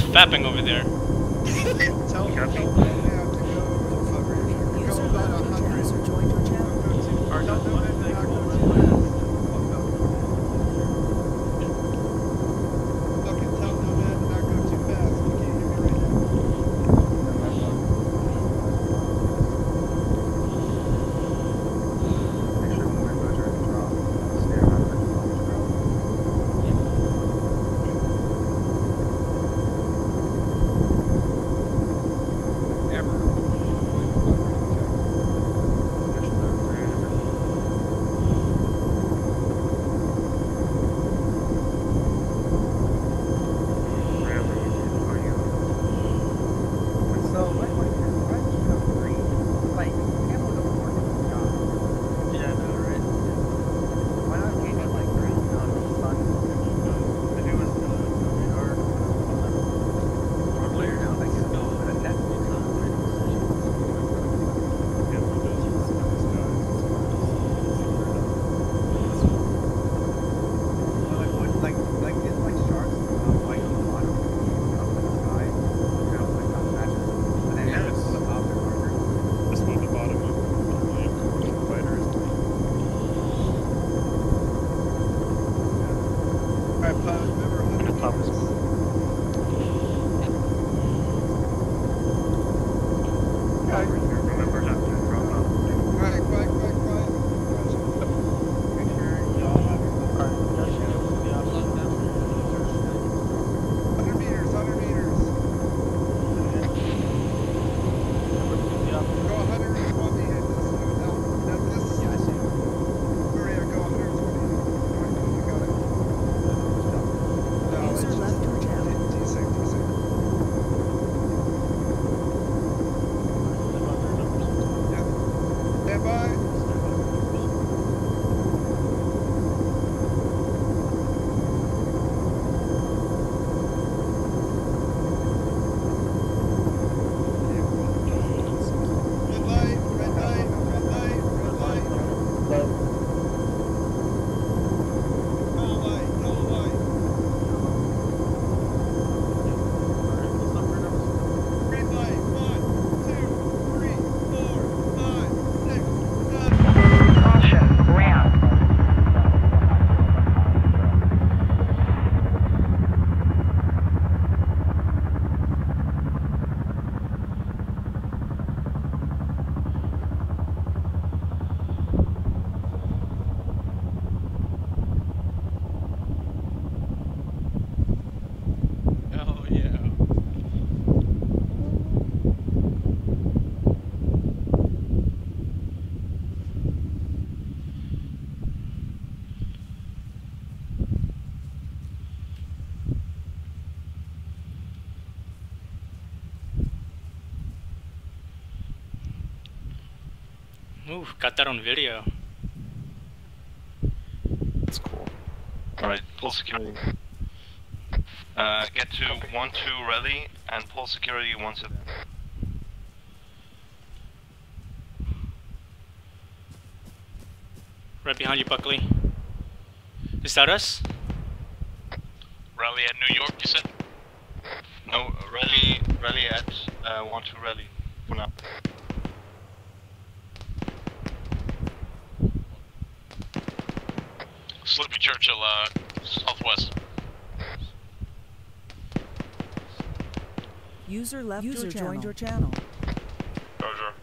fapping over there? Tell me. Ooh, got that on video. That's cool. Alright, pull security. Uh, get to 1-2 ready and pull security once it. Right behind you, Buckley. Is that us? Churchill, uh, southwest. User left User your joined your channel. Roger.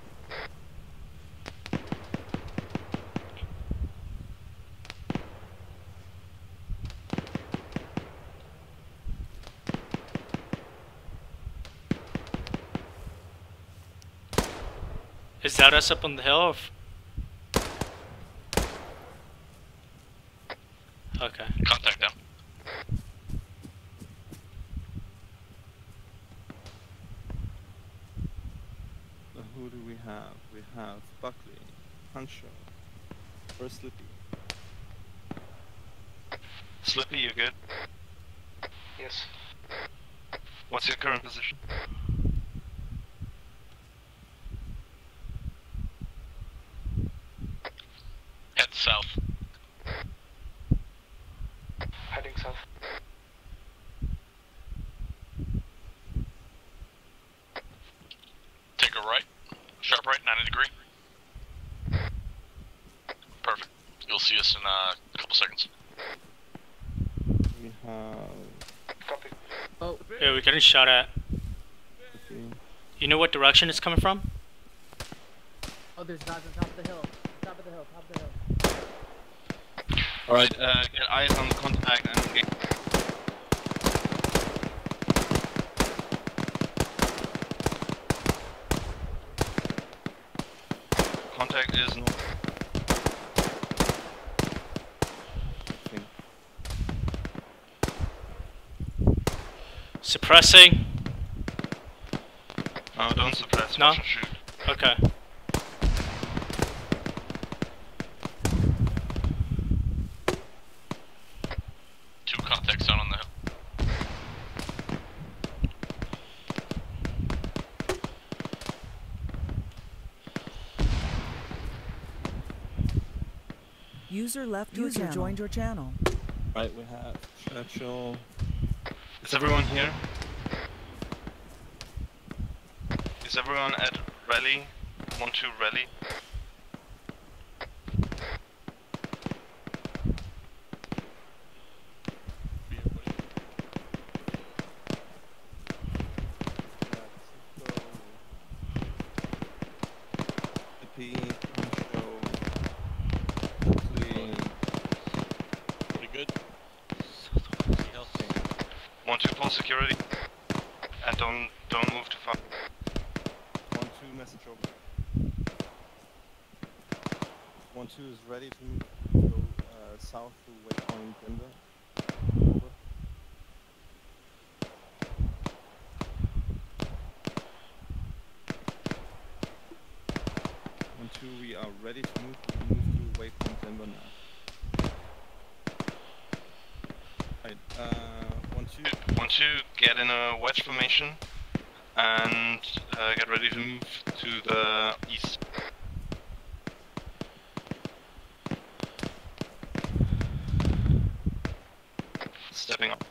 Is that us up on the hill? What's your current position? Head south. Heading south. Take a right. Sharp right, 90 degree. Perfect. You'll see us in uh, a couple seconds. We're getting shot at. Okay. You know what direction it's coming from? Oh, there's guys on top of the hill. Top of the hill, top of the hill. Alright, uh, get eyes on the contact and engage. Contact is north. Okay. Suppressing. No, oh, don't suppress, No? shoot. Okay. Two contacts down on the hill. User left your User channel. joined your channel. Right, we have Churchill. Is everyone here? Is everyone at rally? One two rally? P, Show, Buckley. Pretty good. One two full security. And don't don't move too far. One two message over. One two is ready to move, uh, south to Waypoint Denver. Over. One two, we are ready to move. We move to Waypoint Denver now. Right, uh, one two. One two get in a wedge formation and uh, get ready to move to the east. Stepping up.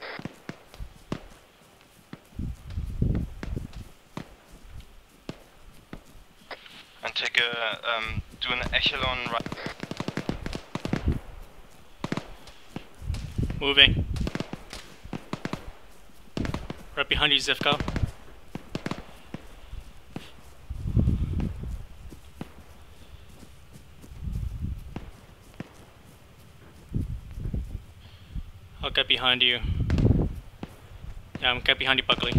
And take a um, do an echelon right. Moving. Right behind you, Zivko. I'll get behind you. Yeah, I'm get behind you, Buckley.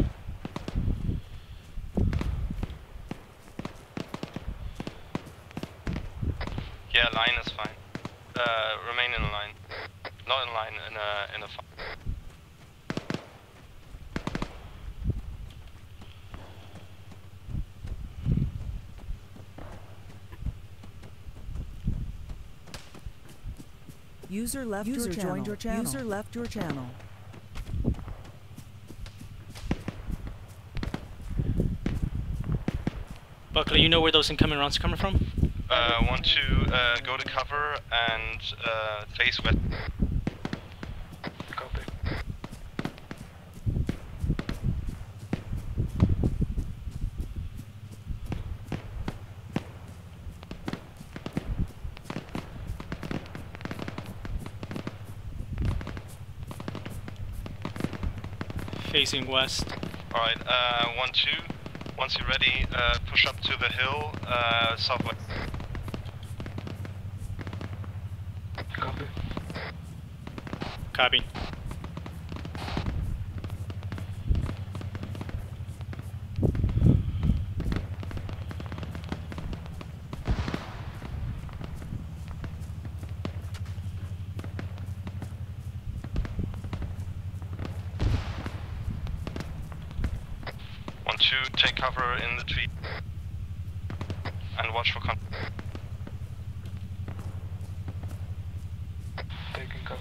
Yeah, line is fine. Uh, remain in line. Not in line, in a in a. fi- User left User your channel. joined your channel. User left your channel. Buckley, you know where those incoming rounds are coming from? Uh, want to uh, go to cover and uh, face west. Facing west. Alright, uh, one, two. Once you're ready, uh, push up to the hill, uh, southwest. Copy. Copy. One, two, take cover in the tree. And watch for con- Taking cover.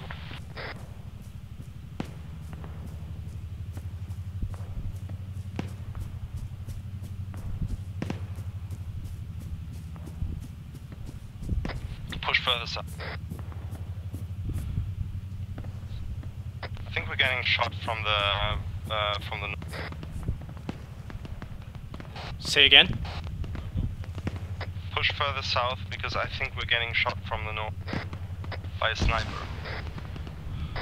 push further south. I think we're getting shot from the, uh, from the north. Say again. Push further south because I think we're getting shot from the north. by a sniper.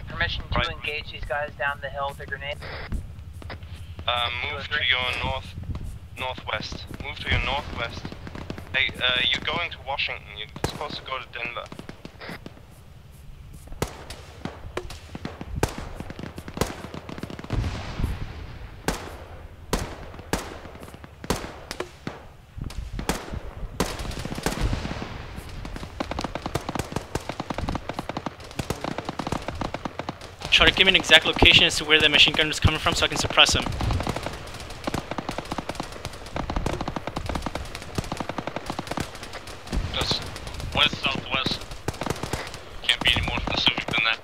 Permission to Right. engage these guys down the hill with a grenade. Uh, move to your north, northwest. Move to your northwest. Hey, uh, you're going to Washington. You're supposed to go to Denver. Try to give me an exact location as to where the machine gun is coming from so I can suppress him. Just west southwest. Can't be any more specific than that.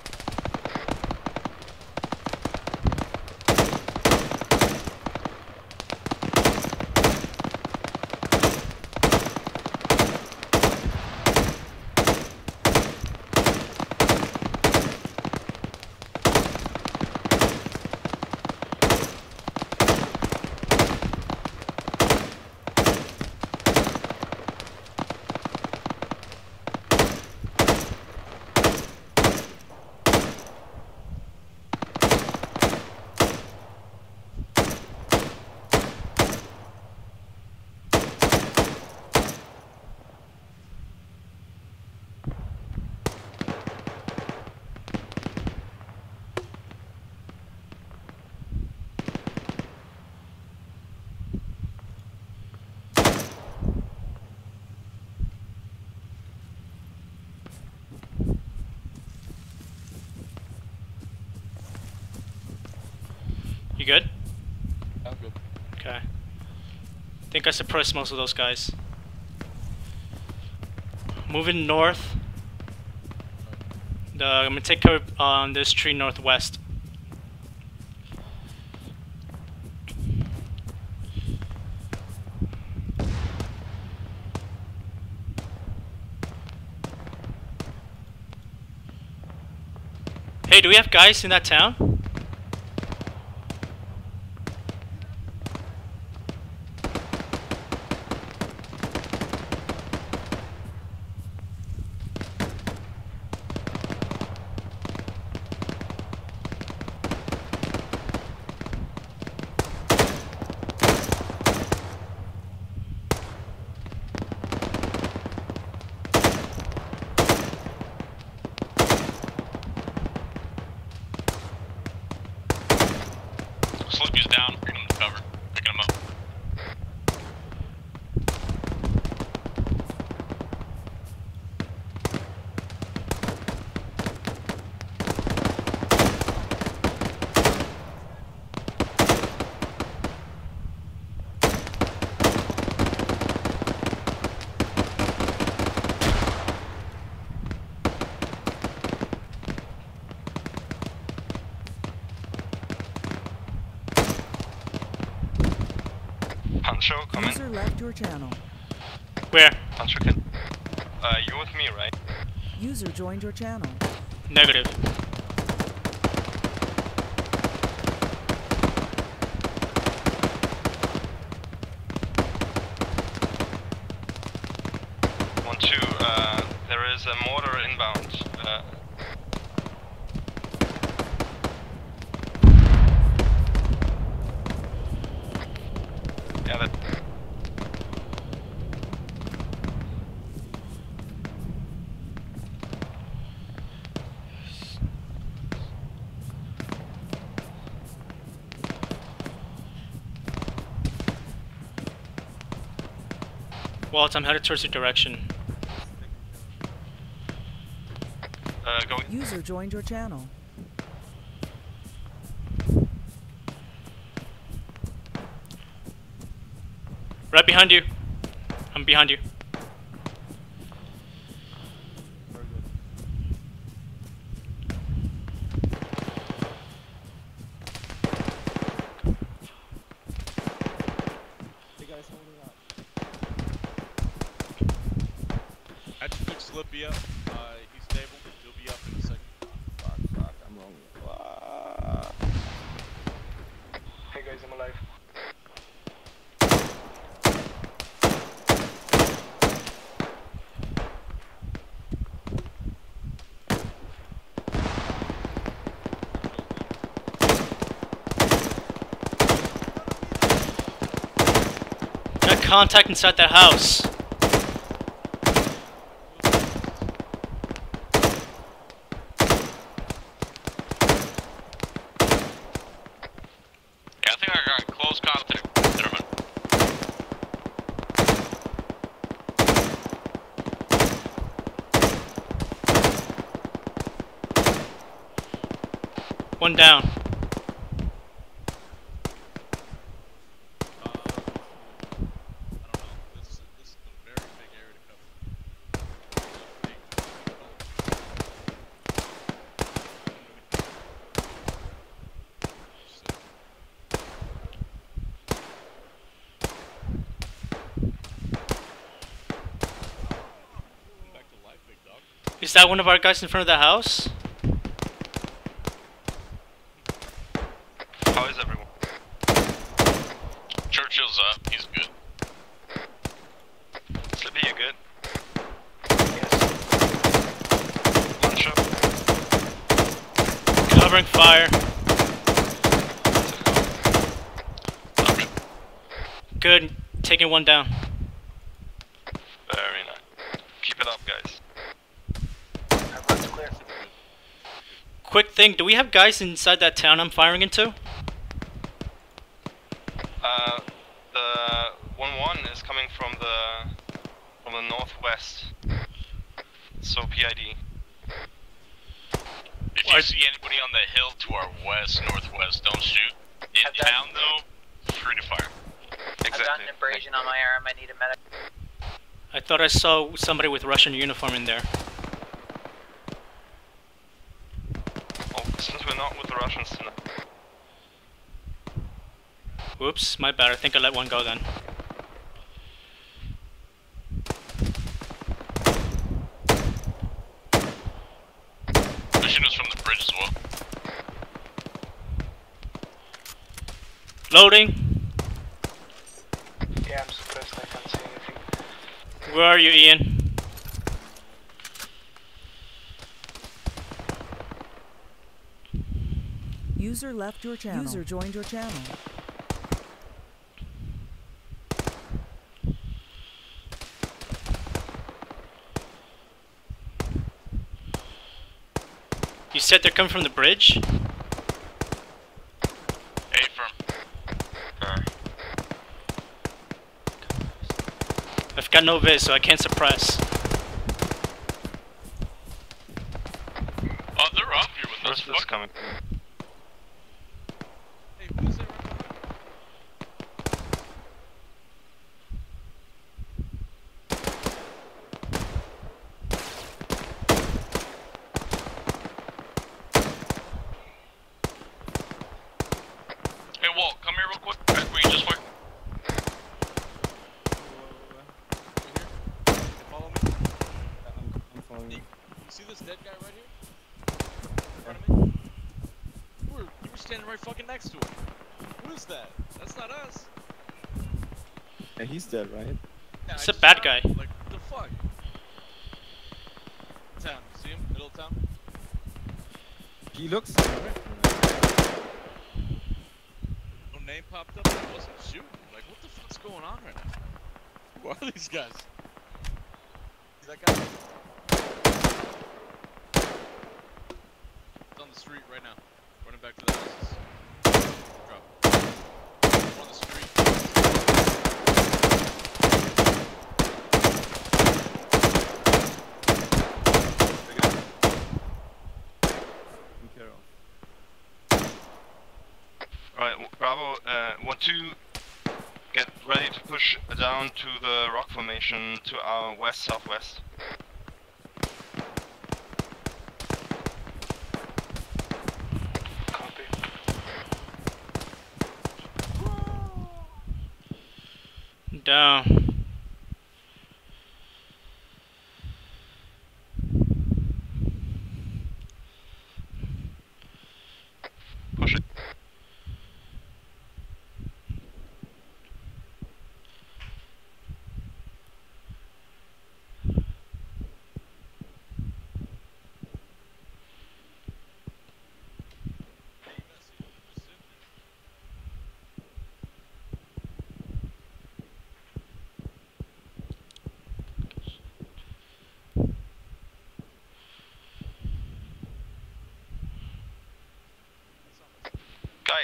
You good? I'm good. Okay. Think I suppressed most of those guys. Moving north. The, I'm gonna take cover on um, this tree northwest. Hey, do we have guys in that town? Slippy's down. Bring him to cover. Picking him up. Pancho, come in. User left your channel. Where? Pancho, can. Uh, you're with me, right? User joined your channel. Negative. One, two, uh, there is a mortar inbound. Uh, yeah, that. Walt, I'm headed towards your direction. Uh, going. User joined your channel. Right behind you. I'm behind you. days my life. Got contact inside that house. That one of our guys in front of the house? How is everyone? Churchill's up. He's good. Slippy, you good? Yes. Lunch up. Covering fire. Lunch. Good. Taking one down. Very nice. Keep it up, guys. Everyone's clear. Quick thing, do we have guys inside that town I'm firing into? Uh, the one one is coming from the from the northwest. So PID. If you see anybody on the hill to our west, northwest, don't shoot. In Have town, though, free to fire. I've got an abrasion on my arm. I need a medic. I thought I saw somebody with Russian uniform in there. Oh, since we're not with the Russians tonight. Whoops, my bad. I think I let one go then. Mission was from the bridge as well. Loading. Yeah, I'm suppressed. I can't see anything. Where are you, Ian? User left your channel. User joined your channel. Said they're coming from the bridge? A firm. I've got no vis, so I can't suppress. Oh, they're up here with us. Where's this coming? Hey, who's that right behind? Hey, Walt, come here real quick. Back where you just were. Follow me. I'm, I'm following you. You see this dead guy right here? In front of me? You were, you were standing right fucking next to him. Who is that? That's not us. Yeah, he's dead, right? Yeah, It's a bad guy. him. Like, what the fuck? Town. See him? Middle of town? He looks. No name popped up. I wasn't shooting. Like, what the fuck's going on right now? Who are these guys? See that guy? He's on the street right now. Running back to the houses. Drop. On the street. Taken care of. Alright, w- Bravo, uh, want to get ready to push down to the rock formation to our west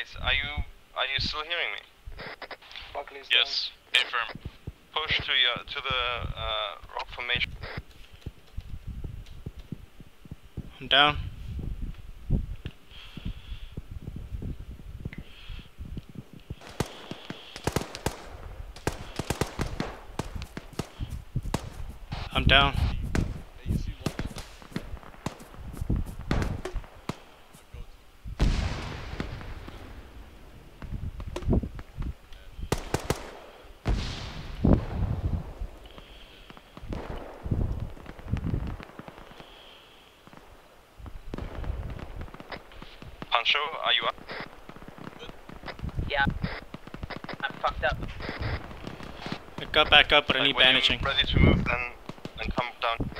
guys, are you are you still hearing me? Buckley's Yes. Confirm. Push to your to the uh, rock formation. I'm down. I'm down. Hey, you see one? I'll go to. Pancho, are you up? Yeah. I'm fucked up. I got back up, but I need bandaging. ready to move, then then come down.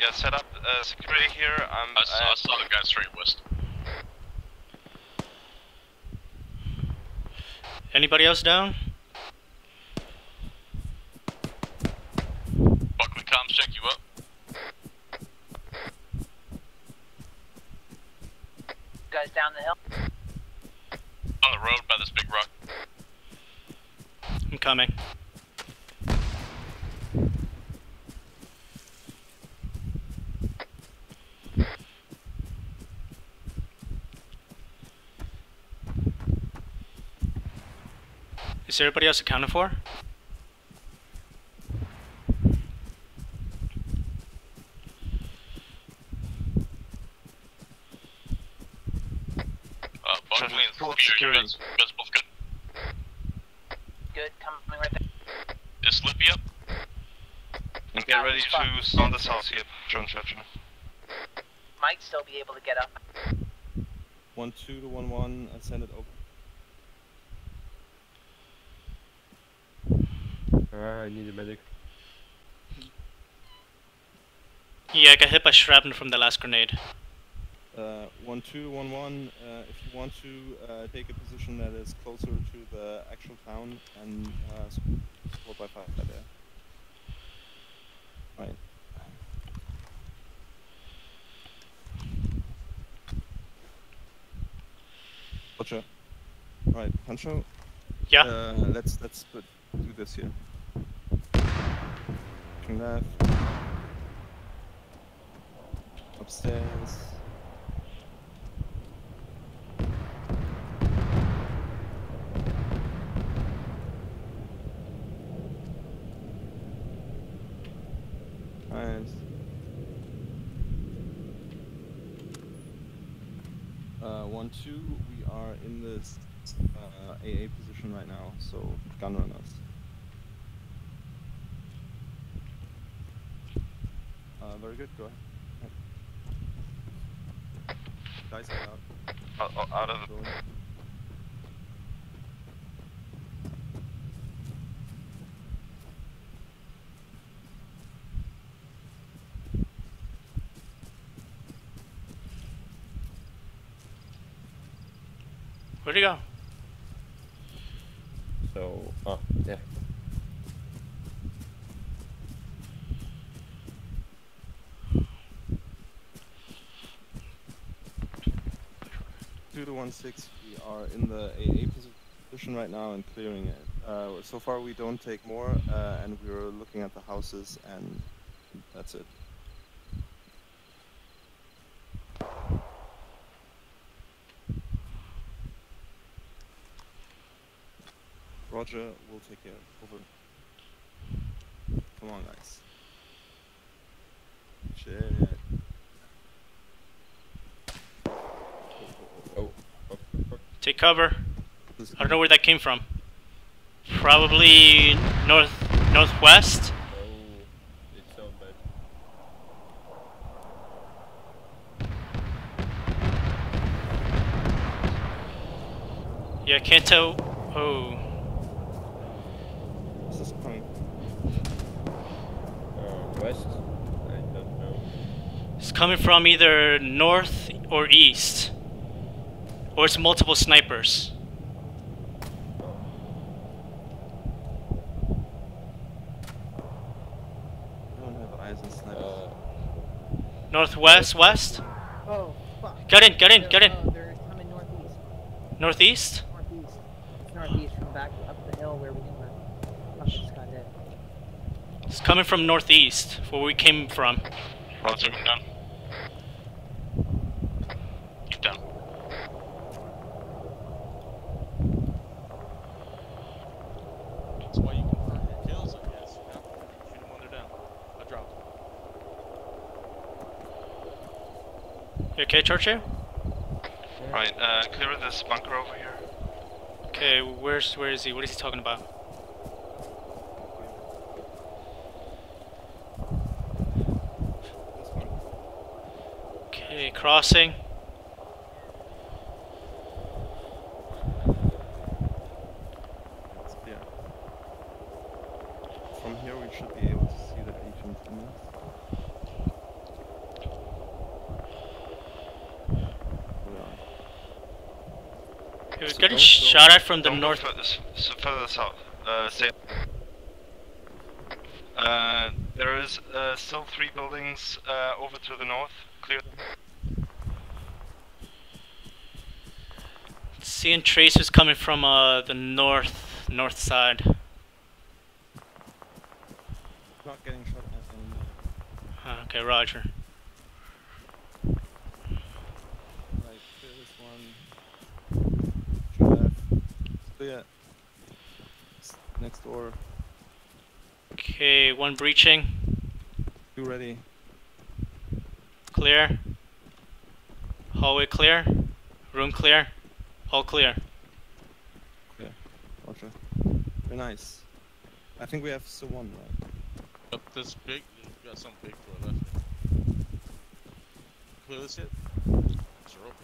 Yeah, set up uh, security here. I'm. I saw, I uh, saw the guy straight west. Anybody else down? Buckley comms check you up. guys down the hill? On the road by this big rock. I'm coming. Is everybody else accounted for? Uh, Buckley and Full Peter, you security. guys, you both good? Good, coming right there. Is Slippy up? and get ready to start the south here, John Churchill. Might still be able to get up. One two to one one. I send it over. I need a medic. Yeah, I got hit by shrapnel from the last grenade. Uh, one two one one. Uh, if you want to uh, take a position that is closer to the actual town and uh, support by fire there. Right. Roger. Right, Pancho. Yeah. Uh, let's let's put, do this here. Left. Upstairs. Nice. Uh, one, two, we are in this uh, AA position right now, so gun runners. Uh, very good, go ahead. Guys are out. Out, out- out of the. Going. Where'd he go? we are in the AA position right now and clearing it. Uh, so far we don't take more, uh, and we are looking at the houses, and that's it. Roger, we'll take care. Over. Come on, guys. Cheers. Cover. I don't know where that came from. Probably north northwest. Oh, it's so bad. Yeah, I can't tell. Oh, This is coming. Uh, west? I don't know. it's coming from either north or east, or it's multiple snipers. Uh, Northwest, west? Oh, fuck. Get in, get in, get in. Uh, they're coming northeast. Northeast? Northeast. Northeast from back up the hill where we didn't run. just got dead. It's coming from northeast, where we came from. Roger, done. You okay, Churchill? Right, uh, clear this bunker over here. Okay, where's where is he? What is he talking about? Okay, crossing. It's clear. From here we should be able to see the ancient ruins. Where are Okay, we're So getting don't shot at from the north. further, s- s- further south. Uh. Uh, there is uh, still three buildings uh, over to the north. Clear. Seeing tracers coming from uh the north north side. Not getting shot at anymore. Okay, Roger. Right, clear this one. To left. Clear. S- Next door. Okay, one breaching. You ready? Clear. Hallway clear. Room clear. All clear. Roger. Very nice. I think we have so one, right? Up this big, you got some big to our left. Clear this yet? It's open.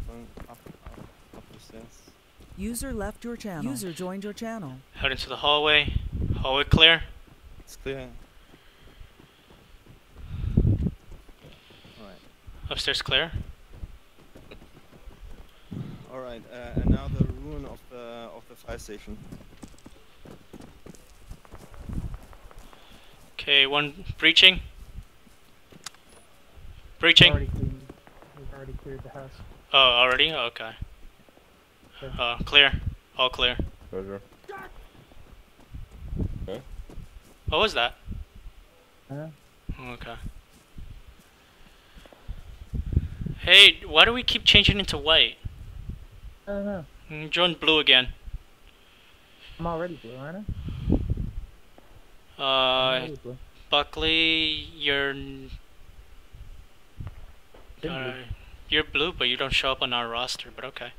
Going up, up, up the stairs. User left your channel. User joined your channel. Head into the hallway. Hallway clear. It's clear. Alright. Upstairs clear. Alright, uh, and now the ruin of the of the fire station. Okay, one breaching. We've Breaching. already cleaned. We've already cleared the house. Oh, already? Okay. Okay. Uh, clear. All clear. Roger. Okay. What was that? Huh? Okay. Hey, why do we keep changing into white? I don't know. Mm, Join blue again. I'm already blue, aren't I? Uh, already blue. Buckley, you're n- Should be. uh, you're blue, but you don't show up on our roster. But okay.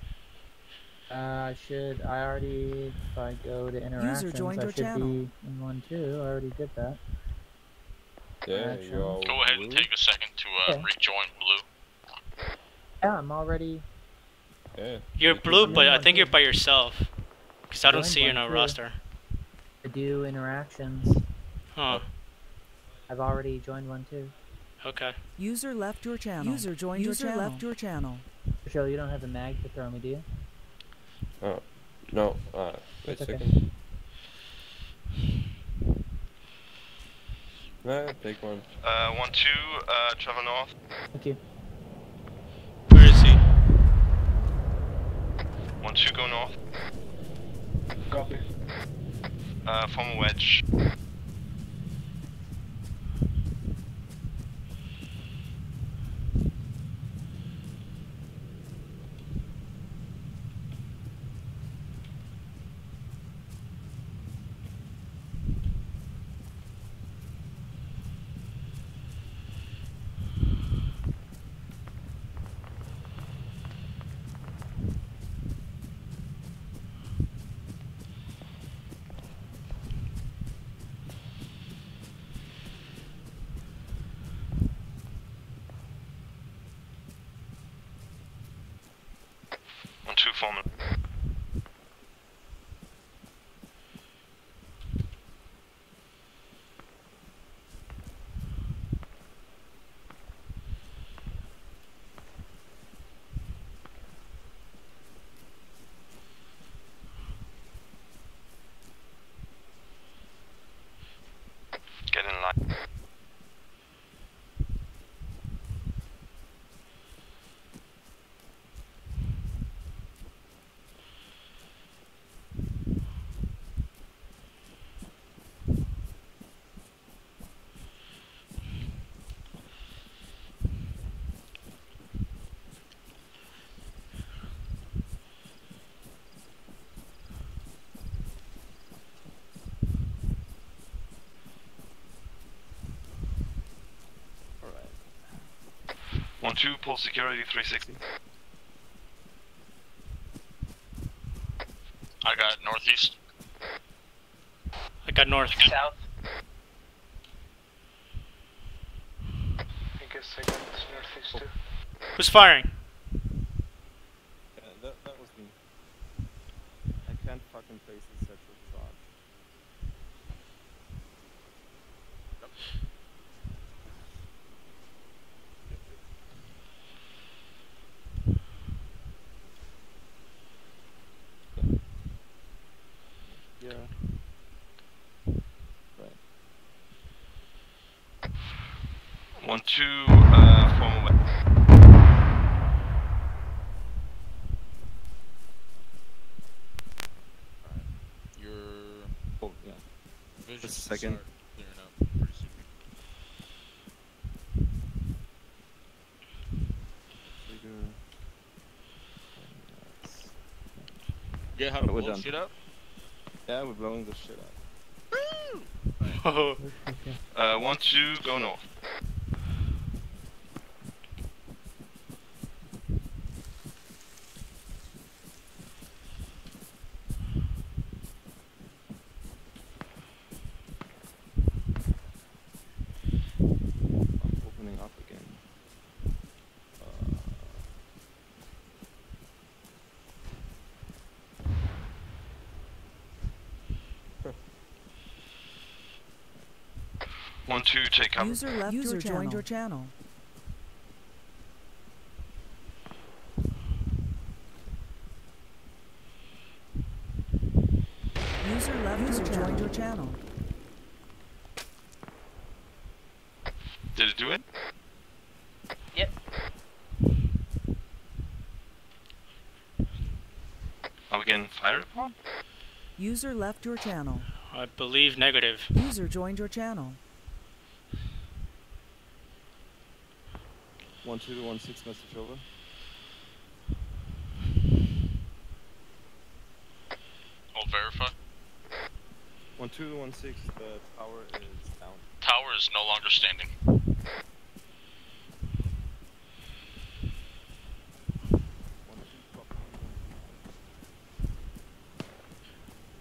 Uh, I should. I already. If I go to interactions, joined I your should channel. be in one too. I already did that. Yeah, Actions. you all Go ahead and take a second to uh, Yeah. rejoin blue. Yeah, I'm already. Yeah. You're blue, but I think you're by yourself. Cause I don't see you in one our too. roster. I do interactions. Huh. I've already joined one too. Okay. User left your channel. User joined User your channel. left your channel. Michelle, you don't have a mag to throw me, do you? Oh. No, uh, wait That's a okay. second. Nah, take one. Uh, one two. Uh, travel north. Thank you. Where is he? One two. Go north. Copy. Uh, form a wedge. One two, pull security 360. I got northeast. I got north. South. I guess I got northeast too. Who's firing? Yeah, that, that was me. I can't fucking place this set of charge. Yeah. Right. One two, uh, form away. Your Oh, yeah. vision Just a should second. start clearing up pretty soon. Trigger. Yes. Get how to We're blow done. shit up? Yeah, we're blowing this shit up. Uh, one two, go north. I'm opening up again. Uh, One two. User left User your joined channel. your channel. User left User joined your channel. Did it do it? Yep. Are we getting fired upon? User left your channel. I believe negative. User joined your channel. One two to one six message over. Hold verify. One two to one six. The tower is down. Tower is no longer standing. One two. drop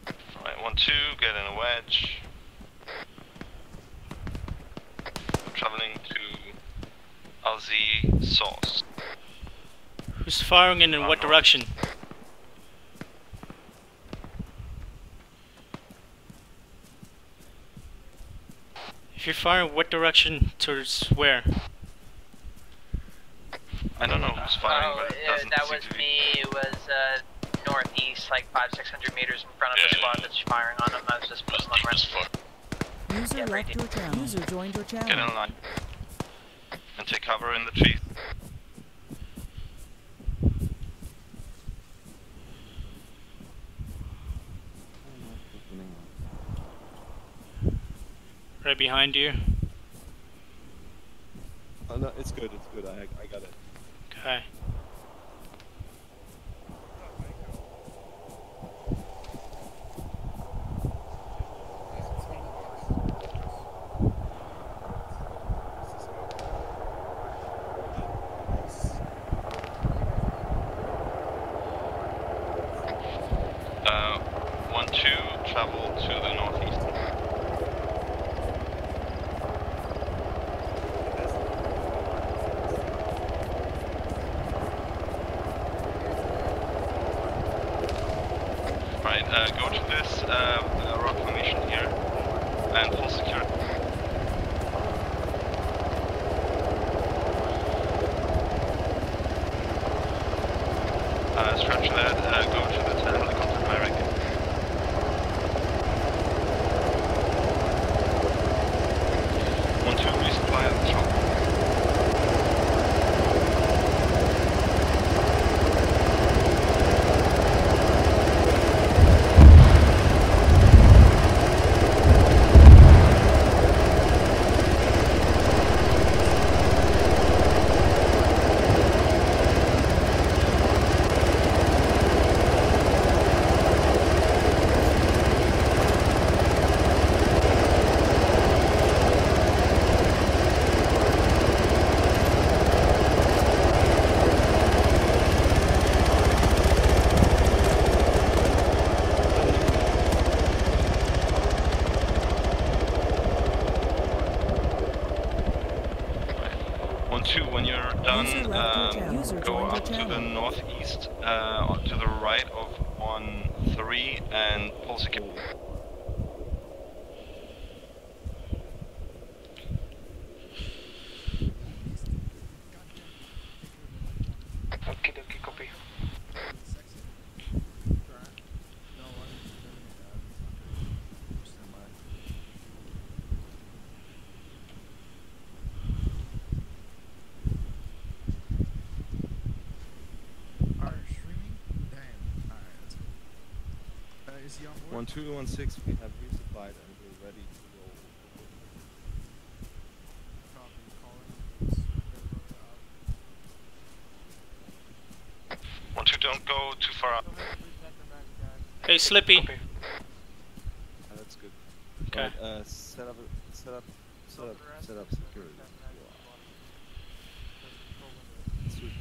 down. Alright, one two, get in a wedge. I'm traveling to LZ Sauce. Who's firing and in what direction? If you're firing, what direction towards where? I don't know who's firing, oh, but it uh, doesn't that seem was to be. me. It was uh, northeast, like five, six hundred meters in front of the Yeah, squad yeah. that's firing on them. I was just That's putting deep one as run. User Yeah, right left your channel. User joined your Get in line. And take cover in the trees. I'm not opening up. Right behind you. Oh, no, it's good. It's good. I I got it. Okay. Uh, one two, travel to the northeast. Right, uh, go to this uh, When you're done, User um, go up to the channel. northeast, uh, to the right of one three, and pull secure. Okie dokie, copy. Alright, streaming? Damn. Alright, that's good. Uh, is he on board? One two one six. We have resupplied and we're ready to go. Copy, calling. One two. Don't go too far out. Hey, Slippy. Copy. Ah, that's good. Okay. Right, uh, set up, set up, set up, set up security. Sweet.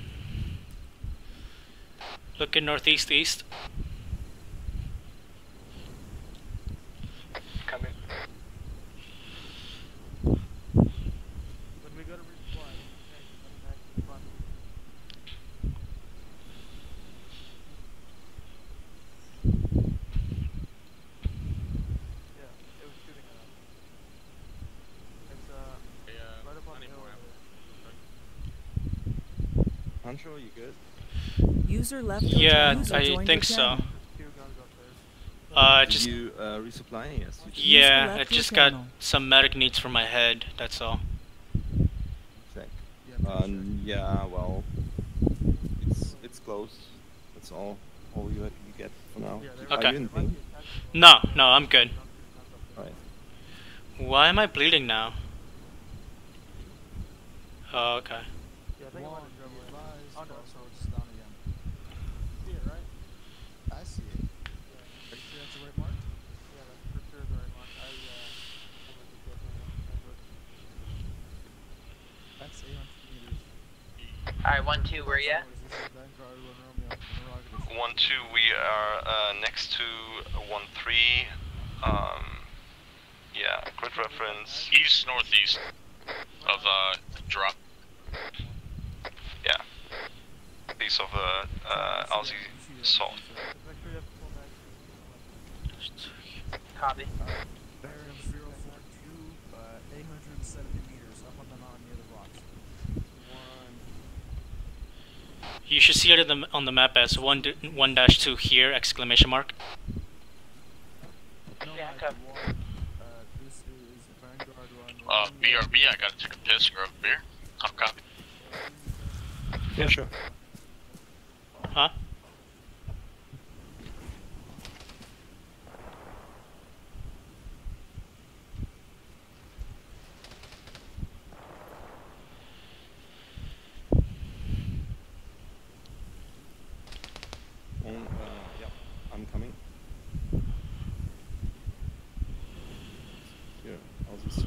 Looking northeast east. Come in. When we go to resupply, okay, I'm back in front. Yeah, it was shooting at us. It's uh Yeah, right up on I the need hill more over ammo. there. Pancho, you good? User left Yeah. User I think so. channel. Two guns upstairs. Uh, Did just you uh, resupply? Yes. You yeah, I just got channel. some medic needs for my head. That's all. Check. Yeah, pretty sure. Um, yeah. Well, it's it's close. That's all. All you, you get for now. Okay. Are you in ping? No, no, I'm good. Right. Why am I bleeding now? Oh, okay. Yeah, I think I One, might have drove be away. advised, Oh, no. crossroads down again. See it, right? I see it. Are you sure that's the right mark? Yeah, that's for sure the right mark. I, uh, I was just guessing. I was- That's 800 meters. Alright, one, two, where you at? This is Vanguard, one Romeo, interrogative. One two. We are uh, next to one three. Um, yeah. Grid reference. East northeast of uh drop. Yeah. Piece of uh, uh, LZ Sauce. Make sure you have full mag. Copy. Bearing 042, uh, 870 meters up on the mountain near the rocks. You should see it in the, on the map as one d- one dash two here exclamation mark. Yeah, Mike, uh, this is Vanguard one. Uh, Romeo. BRB, I gotta take a piss, grab a beer. I'm copy. Yeah, sure. Huh? On, uh, yeah. I'm coming. Here, LZ Sauce.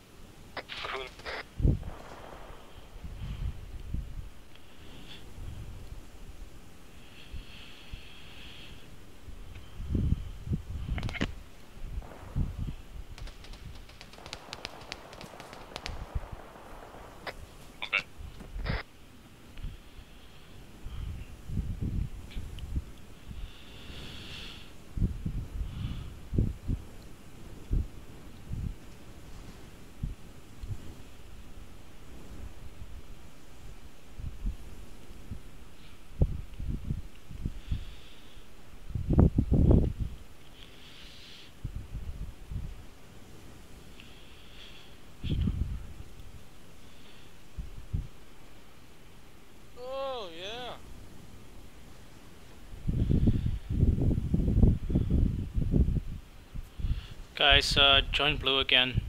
Guys, uh, join blue again.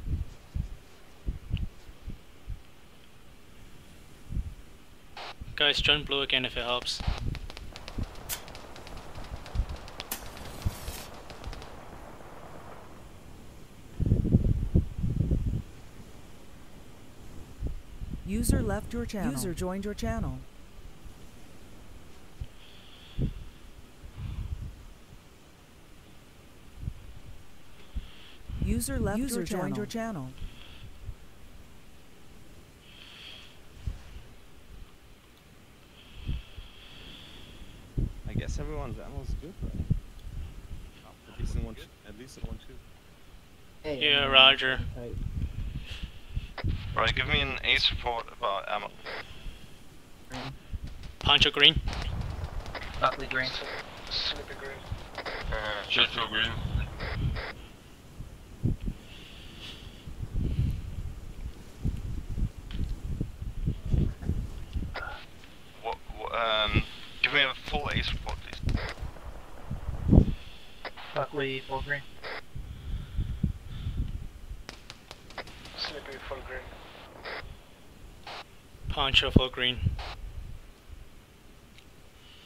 Guys, join blue again if it helps. User left your channel. User joined your channel. User left User your joined your channel. I guess everyone's ammo is good, right? At least in one, at least in one two. Yeah, Roger. Right, give me an ace report about ammo. Poncho green. Buckley green. Snippy green. Uh, Churchill green. What, what, um, give me a full ace report, please. Buckley full green. Snippy full green. Poncho full green.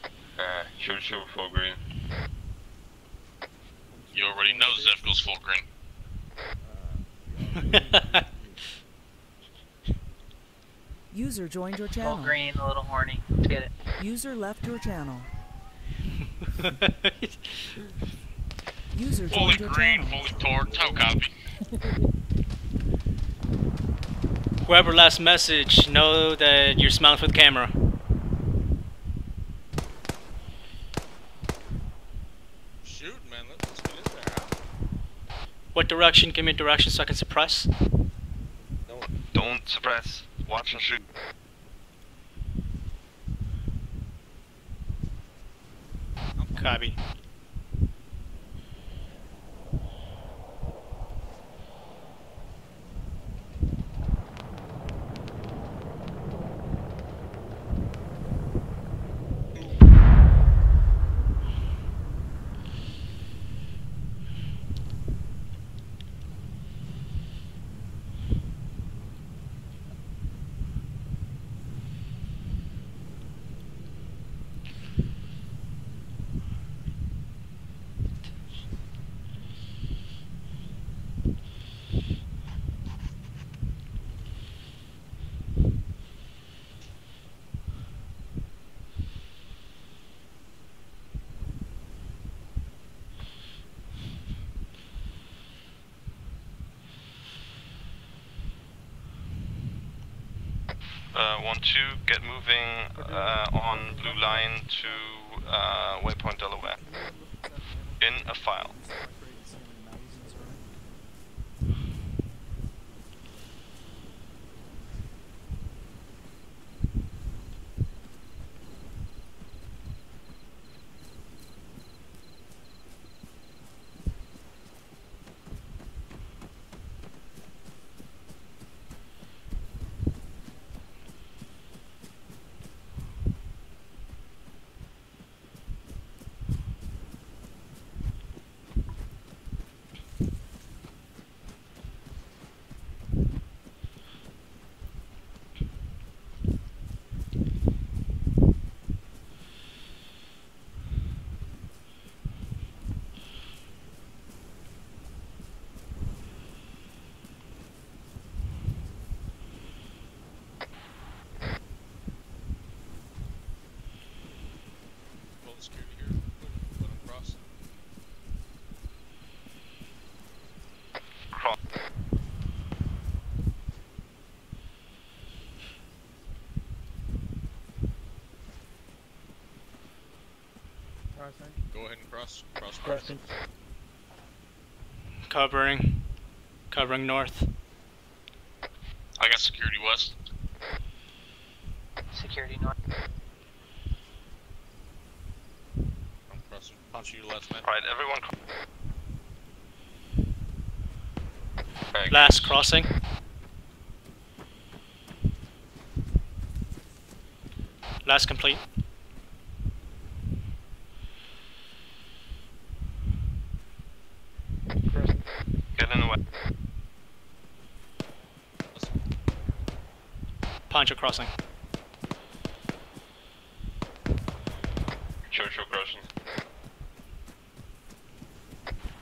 Uh, Churchill full green. You already know Zevko's full green. User joined your channel. Full channel. green, a little horny. Let's get it. User left your channel. User Fully green, channel. fully torqued. How copy? Whoever last message, know that you're smiling for the camera. Shoot, man. Let, let's get in there. Huh? What direction? Give me a direction so I can suppress. Don't, don't suppress. Watch and shoot. Copy. Uh, one two, get moving uh, on blue line to uh, Waypoint Delaware. In a file. Pull the security here. Let him cross. Cross. Crossing. Go ahead and cross. Cross. Cross. Crossing. Covering. Covering north. I got security west. Security north. I'm crossing. Punch you left, man. Right, everyone. Last crossing. Last complete. Get in the way. Poncho crossing. Churchill crossing.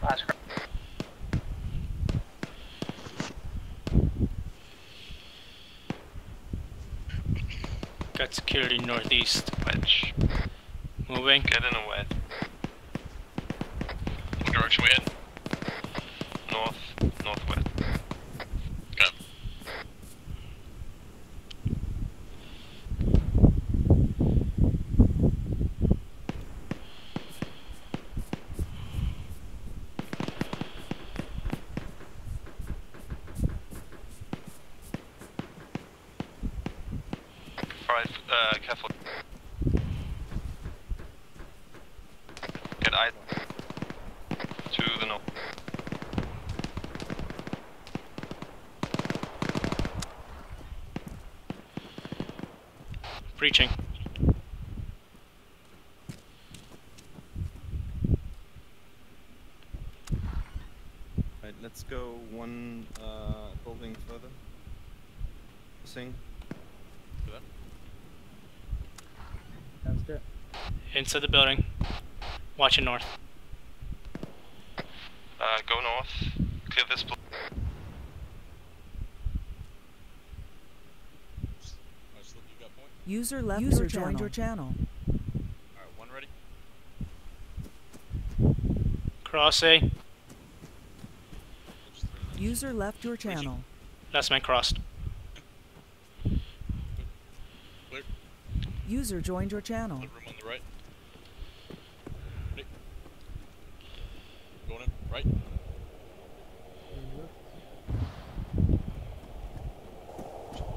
Last cro- Got security northeast. Wedge. Moving. Get in a wedge. What direction we head? North, northwest. Okay. Alright, uh, careful. Get eyes to the north. Breaching. Right, go one uh, building further. Sing. Sounds good. Inside the building. Watch Watching north. Uh, go north. Clear this bl- Alright, Slim, you got point? User left User your joined channel. your channel. Alright, one ready? Cross A. There's three. User left your channel. Last man crossed. Clear. User joined your channel. Blood room on the right. Ready? Going in, right?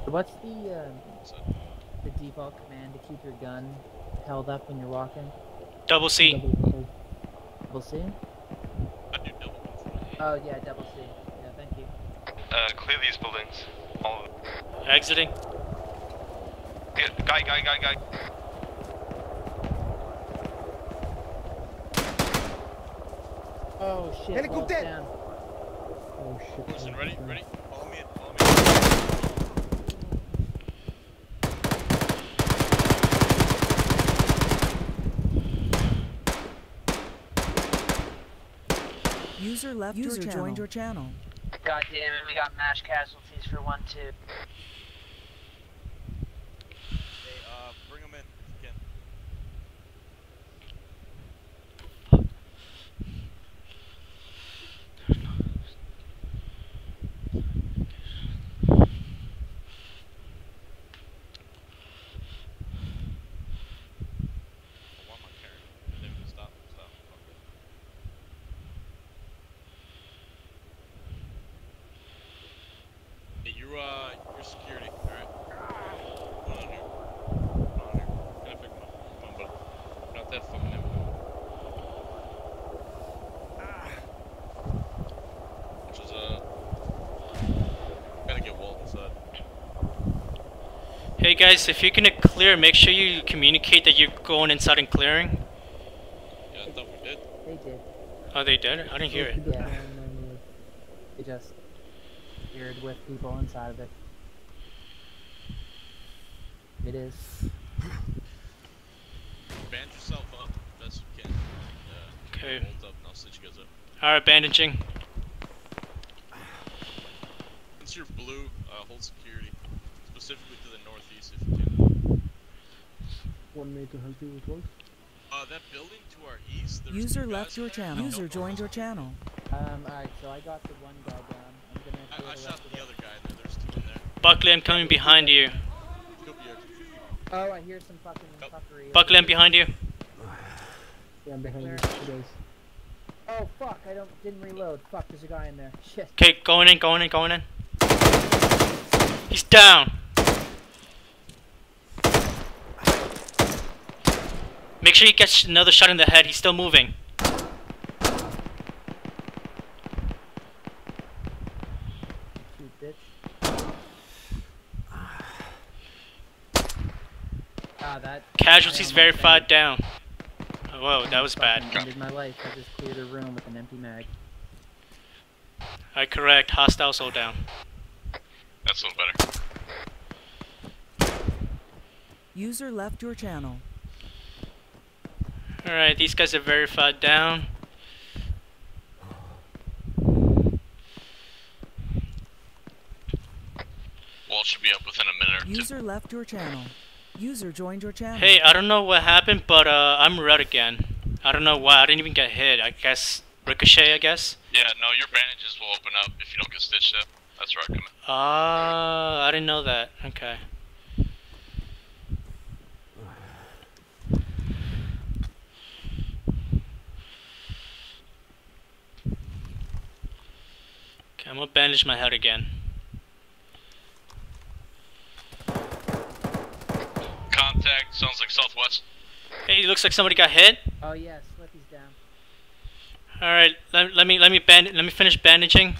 What's the um, Side. the default command to keep your gun held up when you're walking? Double C. Double C. I do double one for you. Oh yeah, double C. Yeah, thank you. Uh, clear these buildings. All of them. Exiting. Get, guy, guy, guy, guy. Oh shit. Helicopter! wall's. Oh shit. Listen, ready? Ready? Follow me in, follow me in. User left User your channel. joined your channel. God damn it, we got mash casualties for one two. Hey, uh, bring them in if you can. Why am I carrying? David, stop, stop. Okay. Hey, you, uh, your security, alright? Come on here. Come on here. Can I pick him up? Come on, buddy. Not that fucking empty. Which is, uh, gotta get Walt inside. Hey guys, if you're gonna clear, make sure you communicate that you're going inside and clearing. Yeah, I thought we did. They did. Oh, they did? I didn't hear it. Yeah, and then they just cleared with people inside of it. It is. Band yourself up best you can. Uh, Okay. Hold up and I'll stitch you guys up. Alright, bandaging. Since you're blue, uh, hold security. Specifically to the northeast if you can. Want me to help you with what? Uh, that building to our east, there's User left your channel. User don't joined your channel. Um, alright, so I got the one guy down. I'm gonna I, I the shot rest of the other guy in there. There's two in there. Buckley, I'm coming behind you. Could be a- Oh, I hear some fucking Nope. fuckery. Buckley, I'm behind you. Yeah, I'm behind you Where? guys. Oh fuck, I don't didn't reload. Fuck, there's a guy in there. Shit. Okay, going in, going in, going in. He's down. Make sure he gets another shot in the head. He's still moving. Shoot, bitch. Ah, that. Casualties I almost verified ended- down. Oh, whoa, that was bad. Ended my life. I just cleared a room with an empty mag. I correct. Hostile soul down. That's a little better. User left your channel. Alright, these guys are verified down. Walt should be up within a minute or two. User left your channel. User joined your channel. Hey, I don't know what happened, but uh, I'm red again. I don't know why. I didn't even get hit. I guess ricochet. I guess. Yeah, no, your bandages will open up if you don't get stitched up. That's where I come in. Ah, I didn't know that. Okay. Okay, I'm gonna bandage my head again. Contact sounds like southwest. Hey, looks like somebody got hit. Oh yes, yeah, Slippy's down. All right, let, let me let me band let me finish bandaging.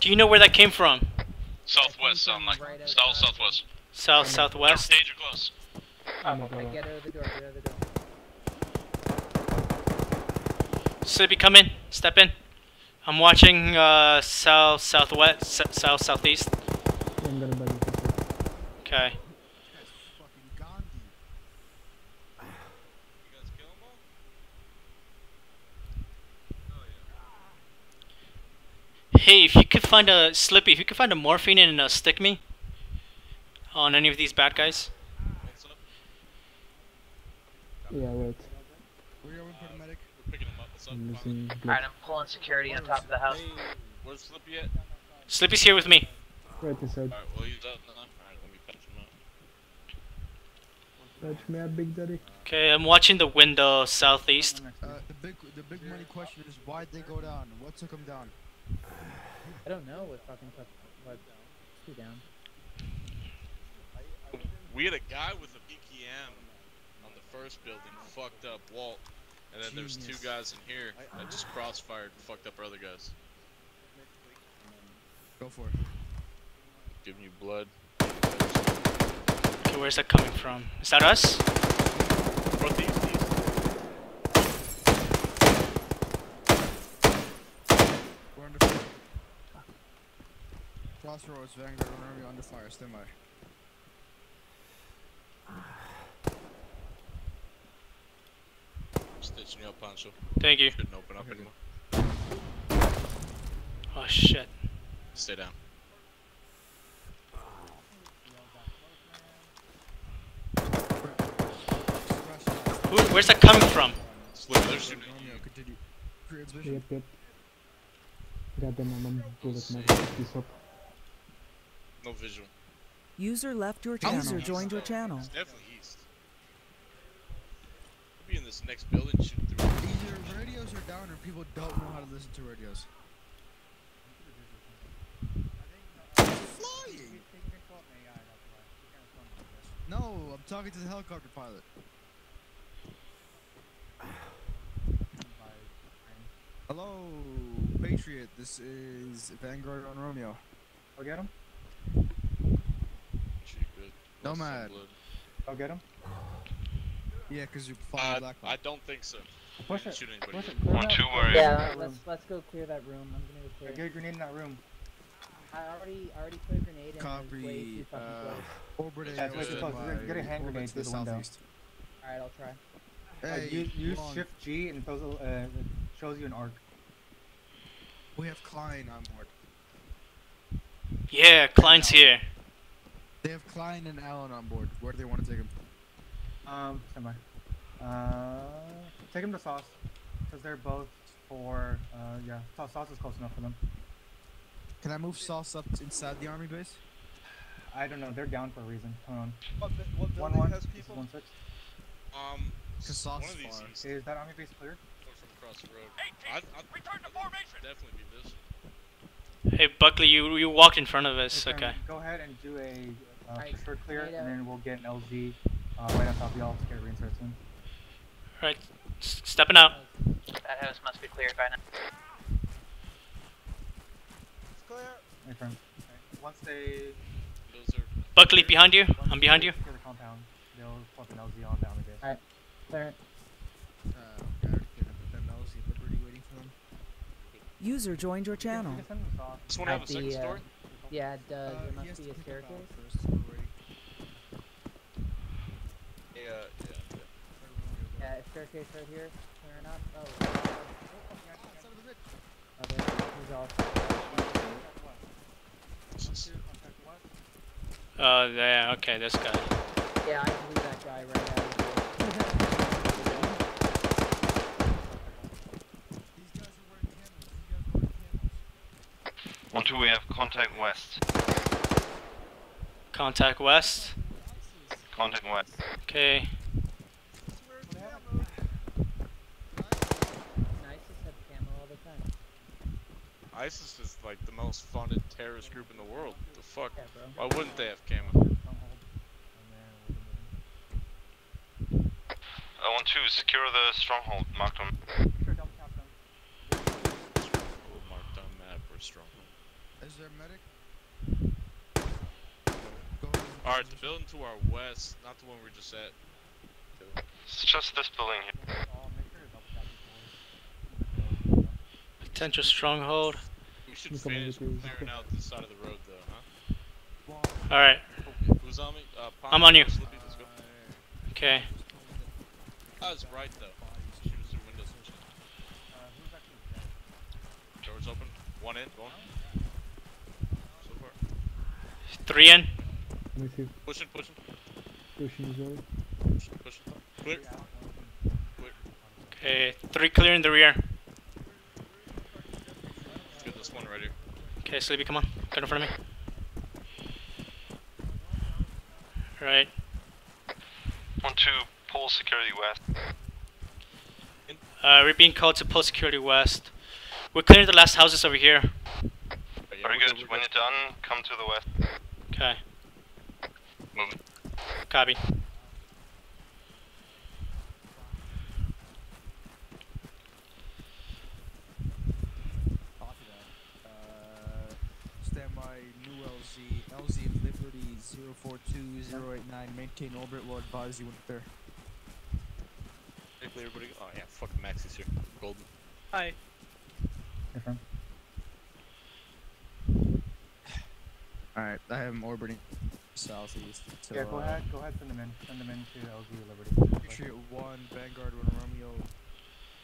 Do you know where that came from? Southwest sound like. South southwest. South southwest. Danger close. Alright, get out of the door, get out of the door. Slippy, come in. Step in. I'm watching uh, south southwest, south southeast. Okay. Hey, if you could find a Slippy, if you could find a morphine and a stick me on any of these bad guys. Yeah, wait. Where are we put a medic? We're picking him up. What's up? I'm. Alright, I'm pulling security on top of the house. Hey, where's Slippy at? Slippy's here with me. Right inside. Alright, well he's up now. Alright, let me patch him up. Touch me up, Big Daddy. Okay, I'm watching the window southeast. Uh, the big, the big money question is why'd they go down? What took them down? I don't know what fucking took what two down. We had a guy with a PKM on the first building, fucked up Walt, and then there's two guys in here that just crossfired and fucked up our other guys. Go for it. Giving you blood. Okay, where's that coming from? Is that us? Northeast, east. We're under fire. Crossroads, Vanguard, we're under fire. Stand by. Stitching you up, Pancho. Thank you. Couldn't open up anymore. Oh shit. Stay down. Who, where's that coming from? Slippy, they're shooting at you. Romeo, continue. Transmission. Yep, yep. God damn, I'm on bullet now. This up. No visual. User left your channel. User joined your channel. It's definitely east. Could be in this next building shooting through. Either radios are down or people don't know how to listen to radios. Flying! No, I'm talking to the helicopter pilot. Hello, Patriot. This is Vanguard on Romeo. Go get him. Shoot you good. Lost some Nomad. Go get him. Yeah, because you're following Uh, Black I don't think so. Push it. shoot anybody Push it. One, two, clear where- Yeah, let's let's go clear that room. I'm gonna go Get a grenade in that room. I already already put a grenade in. and it's way Copy. too fucking Uh, close. Yeah, it's close. Get a- hand grenade through the window. Alright, I'll try. Uh, Hey, use use on. Shift G and it throws a, uh, it shows you an arc. We have Klein on board. Yeah, Klein's here. They have Klein and Allen on board. Where do they want to take him? Um, stand by. Uh, take him to Sauce. Because they're both for, uh, yeah, Sauce, sauce is close enough for them. Can I move Sauce up inside the army base? I don't know, they're down for a reason. Hold on. What, bu- what One one, has people? one six. Um, Cause Sauce one of is these far. east. Is that army base cleared? One from across the road. I'd, I'd definitely be this. Hey Buckley, you you walked in front of us. Hey, Okay. Go ahead and do a uh, Alright, for sure clear, and then we'll get an LZ uh, right on top of y'all to get reinserts in. Right, s- stepping out. That house must be cleared by now. It's clear. Hey, friend. Okay. Once they Those are. Buckley, behind you. once I'm behind you. secure the compound, they'll plug an LZ on the army. Alright. Clear it. Uh, okay, I already cleared up with them. LZ Liberty waiting for them. User joined your channel. You wanna one have a second the, uh, story? Yeah, it does. Uh, there must be a pick staircase. Allen first, so we're ready. Yeah, yeah, yeah. Yeah, a staircase right here. Clearing up. Oh. Okay, oh, he's off. Oh, yeah, okay, this guy. Yeah, I blew that guy right out of here. One two, we have contact west. Contact west. Contact west. Okay. Nicest have camo all the time. ISIS is like the most funded terrorist group in the world. The fuck? Yeah. Why wouldn't they have camo? I want to secure the stronghold. Mark them. Sure, double tap them. Marked on map or strong. Is there a medic? Alright, the building to our west, not the one we're just at. It's just this building here. Make sure to double tap before. Potential stronghold. We should Look how finish clearing out this side of the road though, huh? Alright. Who's on me? Uh, I'm on you. Slippy, let's go. Okay. Oh, it's right though. Shoot us through windows. Uh, who's? Doors open. One in, going. So far. Three in. Me too. Pushing, pushing, Pushing as well. pushing, pushing. Clear. Clear. Okay, three clear in the rear. Let's get this one right here. Okay, Sleepy, come on. Get in front of me. Right. One two, pull security west. Uh, we're being called to pull security west. We're clearing the last houses over here. Very good. When you're done, come to the west. Okay. Moving. Copy. Copy that. Uh, stand by new LZ. LZ Liberty 042089. Maintain orbit. Will advise you when they're. Hey, clear, everybody. Oh yeah, fucking Max is here. Golden. Hi. Different. Alright, I have him orbiting southeast. So, yeah, go uh, ahead. Go ahead. Send them in. Send them in to LZ Liberty. Patriot 1, Vanguard 1, Romeo.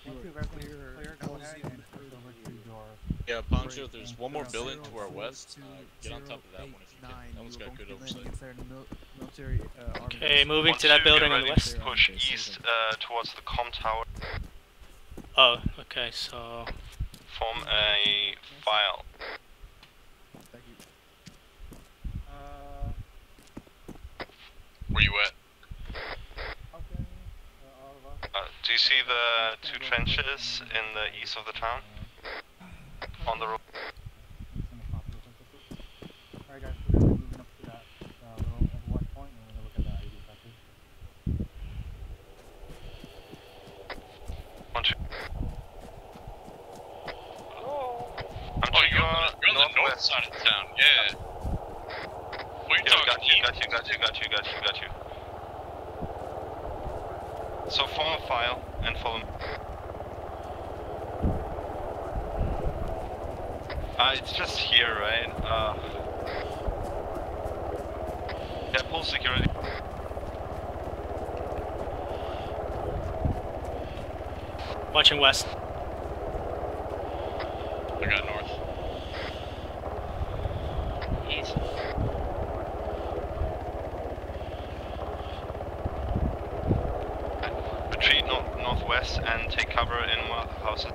Once you you've are everything clear, clear, go ahead and over to your. Yeah, Poncho, there's one more building to our west. Uh, get on top of that zero, one if you can. That one's You got good both be landing oversight. against their mil- military, uh, army Okay, moving One, to that building get on the west. Push east uh, towards the com tower. Oh, okay, so. Form a file. Thank you. Uh, Where you at? okay. Uh, all of us. Uh, do you see the two trenches in the east of the town? On the road. Alright guys, we're gonna be moving up to that uh, little overwatch point and we're gonna look at that ID factors. One, two. I'm Oh, you're on, on the, you're on the north northwest. side of the town. Yeah. What are Yeah, talking got you, got you, got you, got you, got you, got you. So form a file and follow me. Uh, it's just here, right? Uh, yeah, pull security. Watching west. I got north. East. Retreat north northwest and take cover in one of the houses.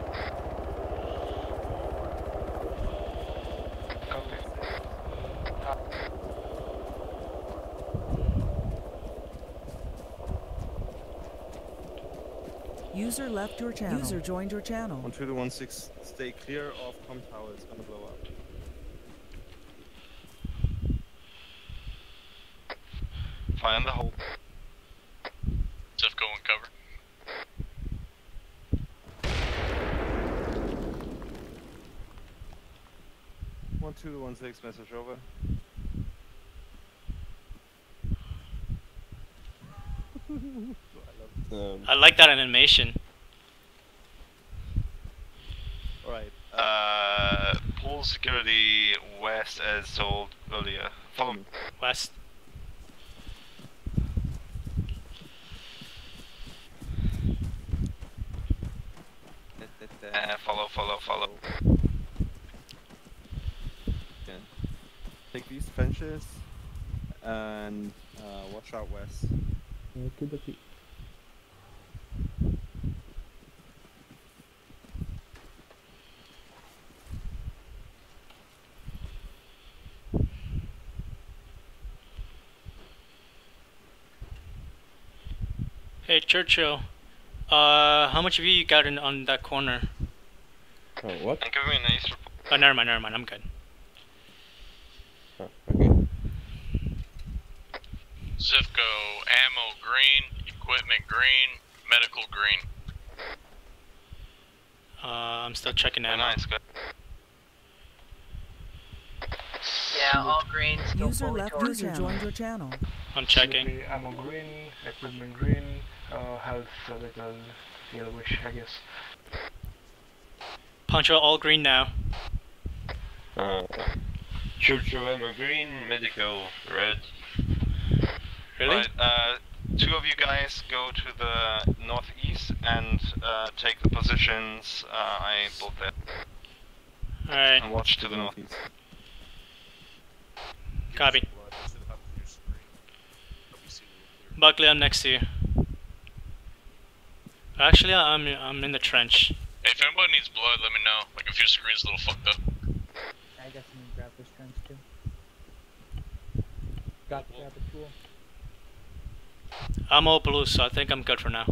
User left your channel. User joined your channel. One two to one six. Stay clear of com tower. It's gonna blow 116, message over. um, I like that animation. Alright. Uh, uh pool security west as told earlier. Follow me. West. Okie dokie. Hey Churchill, uh, how much view you got in, on that corner? Oh, what? And give me an ace report. Oh, never mind, never mind. I'm good. Oh, okay. Zivko, ammo green, equipment green, medical green. Uh, I'm still checking ammo. Nice, good. Yeah, all greens go User left towards user joined your channel. I'm checking. Maybe ammo green, equipment green, uh, health a little yellowish, I guess. Pancho all green now. Uh, Churchill ammo green, medical red. Really? Right, uh, two of you guys go to the northeast and uh, take the positions uh, I built there. Alright, And watch to the northeast. copy. Blood instead of your screen. Hope you see a little clearer. Buckley, I'm next to you. Actually, I'm I'm in the trench. Hey, if anybody needs blood, let me know. Like if your screen's a little fucked up. I guess I'm gonna grab this trench too. Got to grab a tool. I'm all blue, so I think I'm good for now.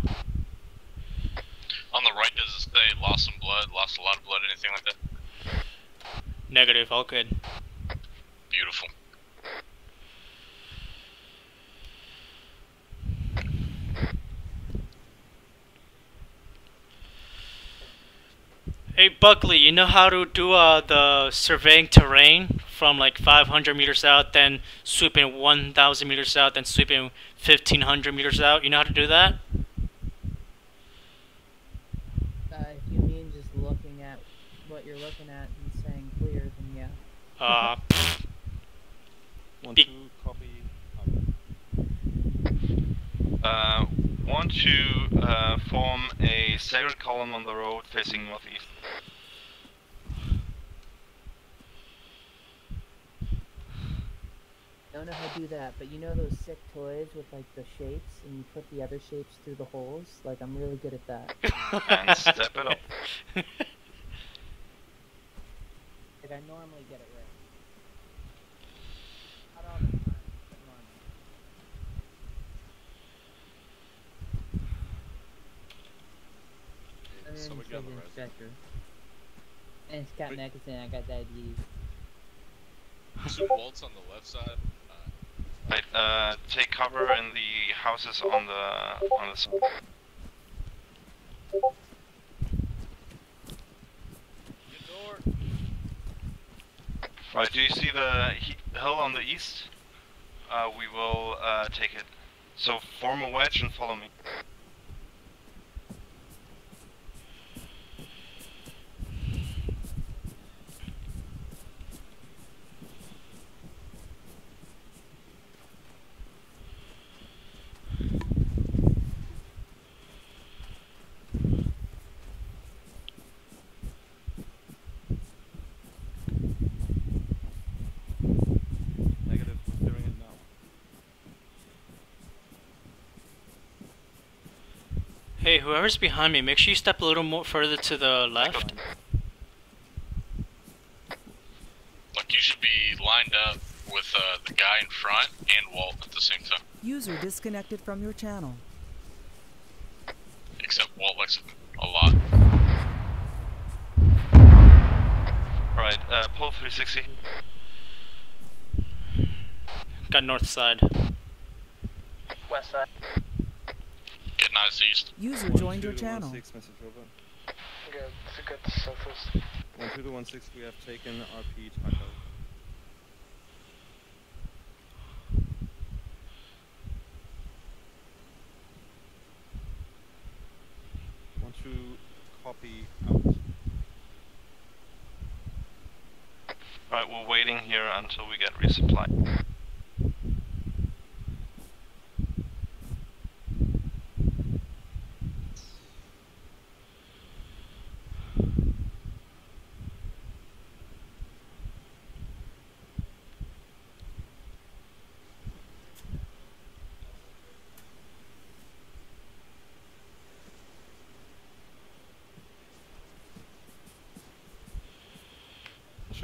On the right, does it say lost some blood, lost a lot of blood, anything like that? Negative, all good. Beautiful. Hey Buckley, you know how to do uh, the surveying terrain from like 500 meters out, then sweeping 1,000 meters out, then sweeping 1,500 meters out? You know how to do that? Uh, if you mean just looking at what you're looking at and saying clear, then yeah. Uh, One, two, copy. Uh, want to uh, form a staggered column on the road facing northeast. I don't know how to do that, but you know those sick toys with like the shapes, and you put the other shapes through the holes. Like I'm really good at that. And step it up. Like I normally get it right. Not all the time, but normally. And then Somebody you got the the rest. inspector. And Scott Wait. Nicholson, I got diabetes. Two bolts on the left side. Right, uh, take cover in the houses on the on the side. door. Right, do you see the hill on the east? Uh, we will uh, take it. So form a wedge and follow me. Negative. Clearing it now. hey, whoever's behind me, make sure you step a little more further to the left. Like you should be lined up with uh, the guy in front and Walt at the same time. User disconnected from your channel. Except Walt likes it a lot. Right, uh, pull 360. Got north side. West side. Getting eyes east. User joined your to one channel. six, message over. Good. It's a good southwest. One two to one six. We have taken RP Taco. One two, copy out. Right, we're waiting here until we get resupply.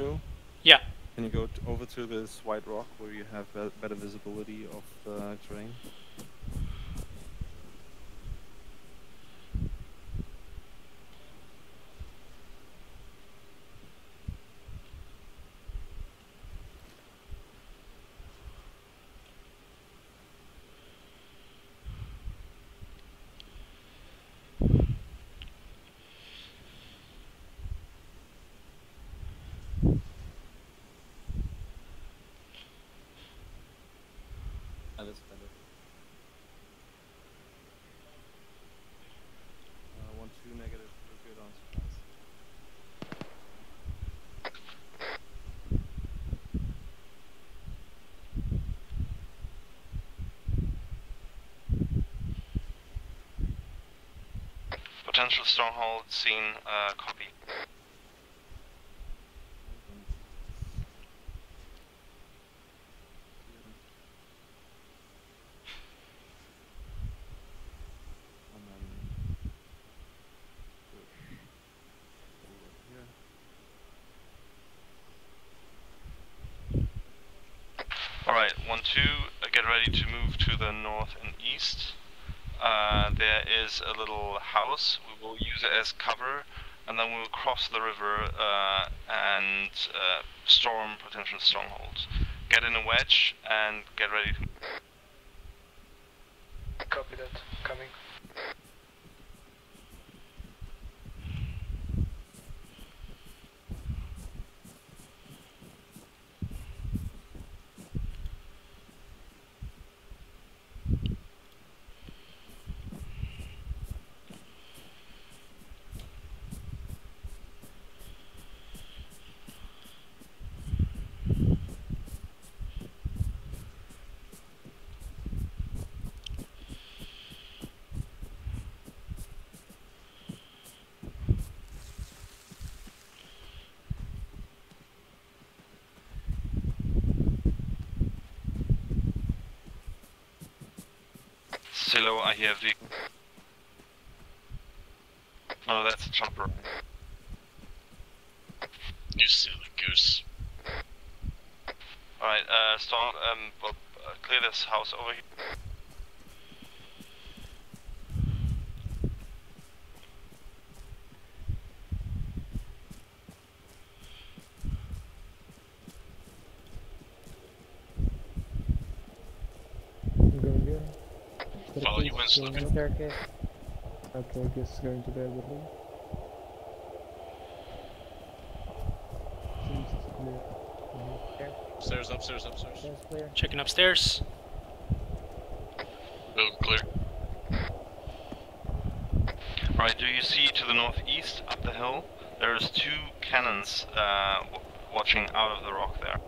Pancho? Yeah. Can you go t- over to this white rock where you have be- better visibility of the terrain? That is better. Uh, one, two, negative. We're good on supplies. Potential stronghold seen, uh, copy. Alright, 1 2, uh, get ready to move to the north and east. Uh, there is a little house, we will use it as cover, and then we will cross the river uh, and uh, storm potential strongholds. Get in a wedge and get ready. Copy that. Coming. Vic. Oh, that's a chopper. You silly goose. Alright, uh, Storm, um, well, uh, clear this house over here. Going here. Follow you, Staircase, Winslow. Staircase. Okay, I guess going to the other room. Seems it's clear. Mhm. There. Upstairs, upstairs, upstairs. Clear. Checking upstairs. Building clear. Right, do you see to the northeast up the hill? There's two cannons uh, watching out of the rock there.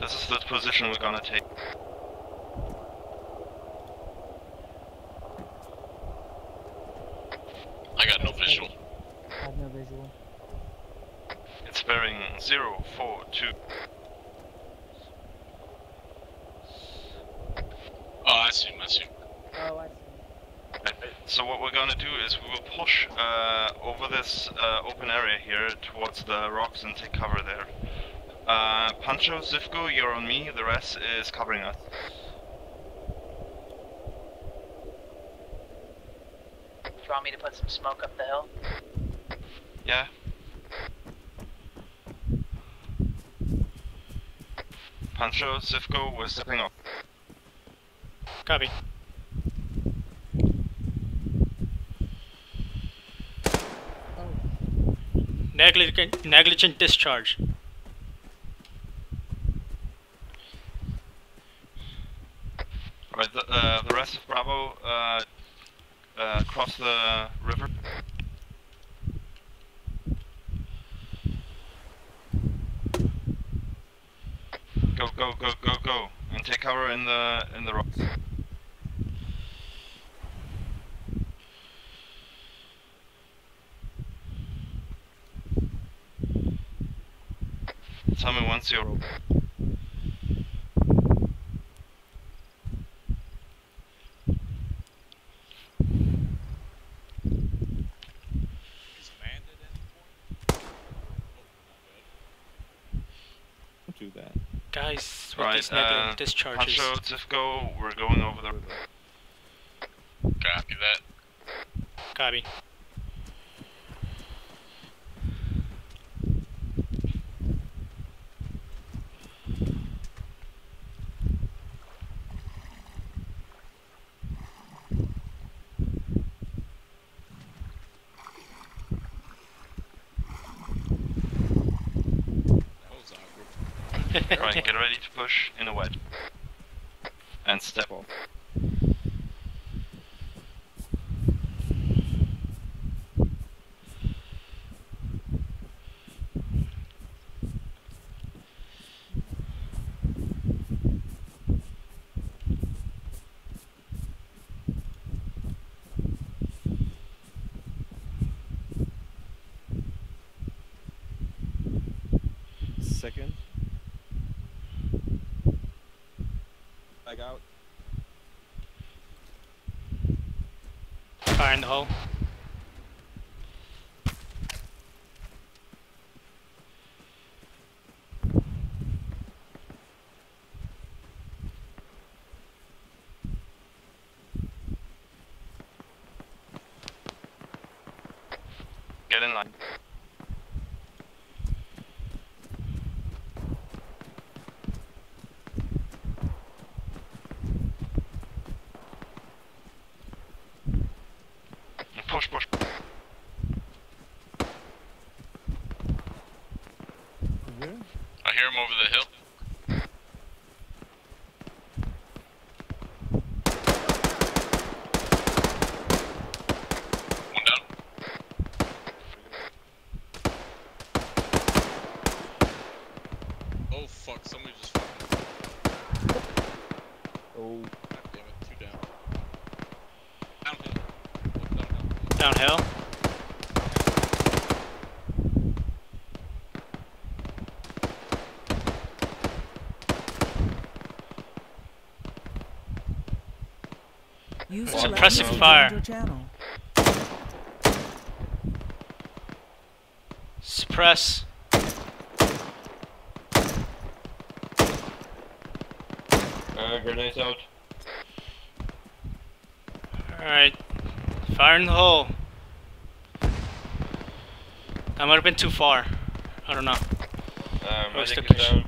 This is the position we're gonna take. I got no visual. I have no visual. It's bearing 042. Oh, I see I see. Oh, I see. So what we're gonna do is we will push uh, over this uh, open area here towards the rocks and take cover there. Uh, Pancho, Zivko, you're on me. The rest is covering us. Do you want me to put some smoke up the hill? Yeah. Pancho, Zivko, we're stepping up. Copy. Negligent, negligent discharge. Alright, the, uh, the rest of Bravo, uh, uh, cross the river. Go, go, go, go, go, and take cover in the in the rocks. Tell me once you're Amanda at any point? Guys, with Right, these negative uh, discharges. Pancho, Zivko, we're going over the river. Copy that. Copy. right, get ready to push in a wedge. And step off. Second. Back out. Fire in the hole. Get in line. Push, push. I hear him over the hill. One down. Oh fuck, somebody just fucking. Oh. God damn it, two down. Downhill. Look downhill. Downhill. User Suppressive left user fire. joined your channel. Suppress. Uh, grenades out. Alright. Fire in the hole. I might have been too far. I don't know. Uh, Where's the medic is picture? down.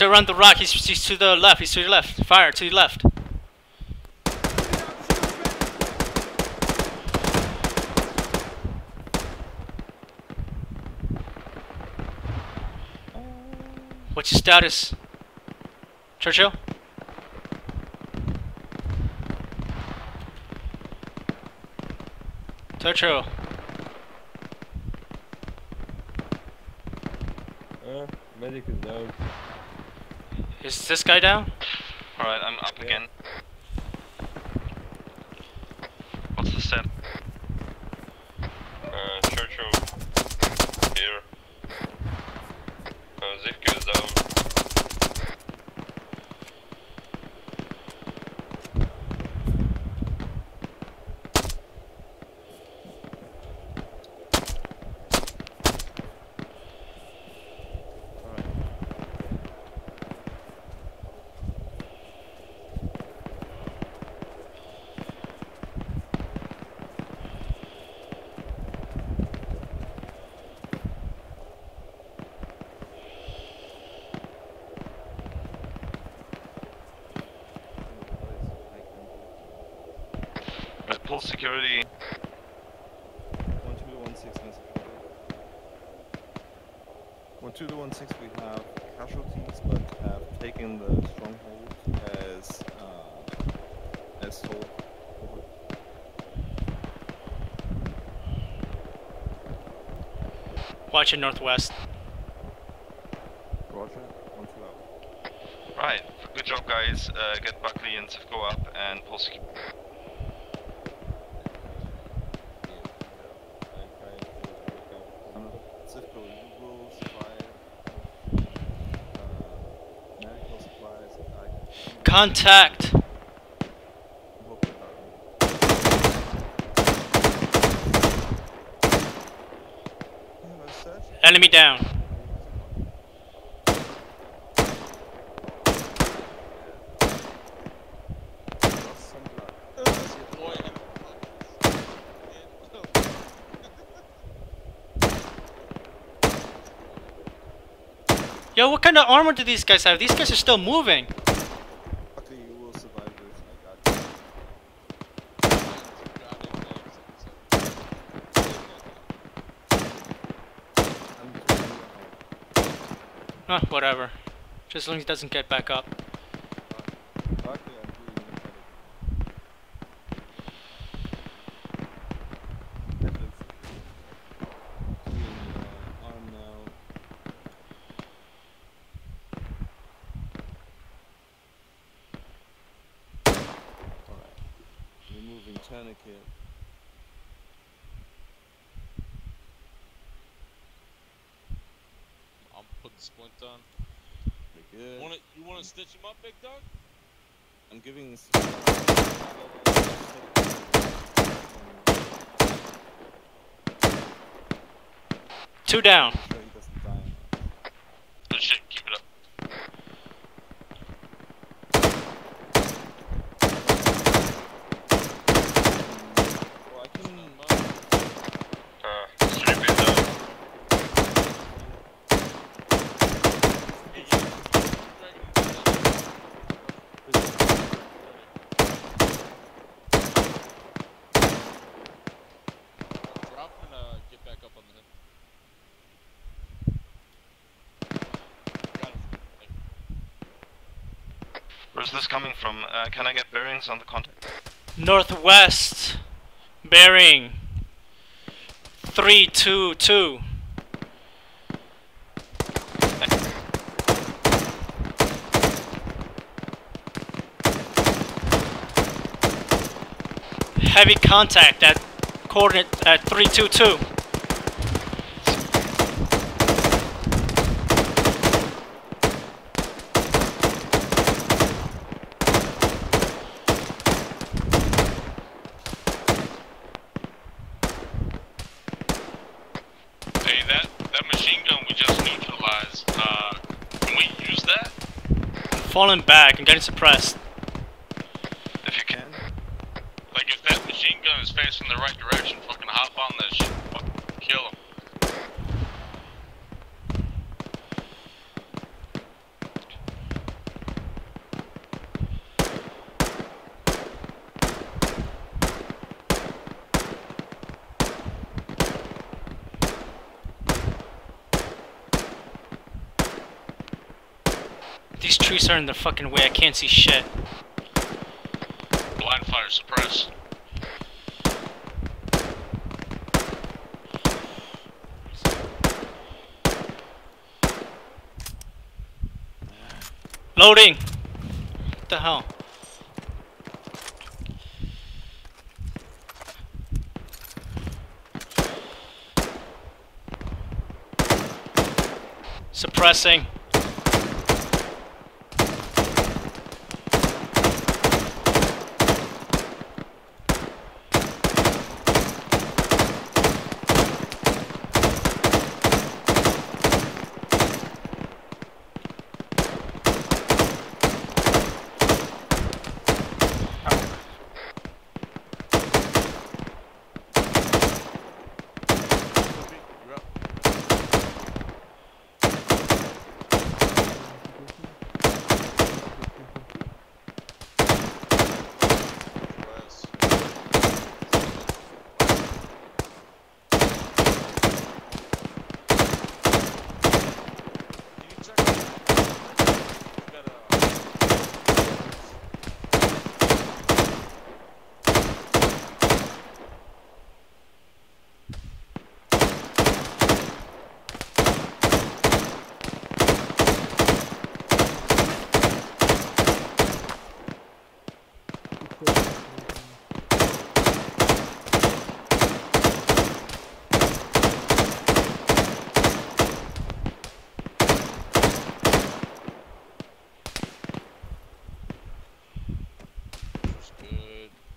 He's around the rock. He's, he's to the left. He's to the left. Fire to the left. What's your status? Churchill? Churchill. Uh, medic is down. Is this guy down? Alright, I'm up again. What's the step? Uh, Churchill. Here. Uh, Zivko is down. Right, pull security. One two to one six in security. One two to one six we have casualties but have taken the stronghold as uh, as told. Over. Watch it northwest. Roger. One two out. Right, good job guys. Uh, get Buckley and Zivko up and pull security. Zivko, you will supply uh, medical supplies. I Contact. Enemy down. Yo, what kind of armor do these guys have? These guys are still moving. Luckily, you will survive this. I got you. Huh, whatever. Just as long as he doesn't get back up. Luckily, I'm doing incredible. That looks doing uh, arm now. Alright. Removing tourniquet. I'm putting splint on. Pretty good. Wanna, you wanna stitch him up, big dog? I'm giving this. Two down. Sure he doesn't die. Good shit, keep it up. Well, I can. Uh, straight bit down. Drop and uh, get back up on the hill. Got it. Thank you. This coming from? Uh, can I get bearings on the contact? Northwest. Bearing. Three, two, two. Heavy contact at coordinate at 322. Hey, that that machine gun we just neutralized. Uh, can we use that? Falling back and getting suppressed. If you can. Like, if that machine gun is facing the right direction, fucking hop on that shit, fucking kill him. These trees are in the fucking way. I can't see shit. Blind fire suppress. Loading. What the hell? Suppressing. You're up.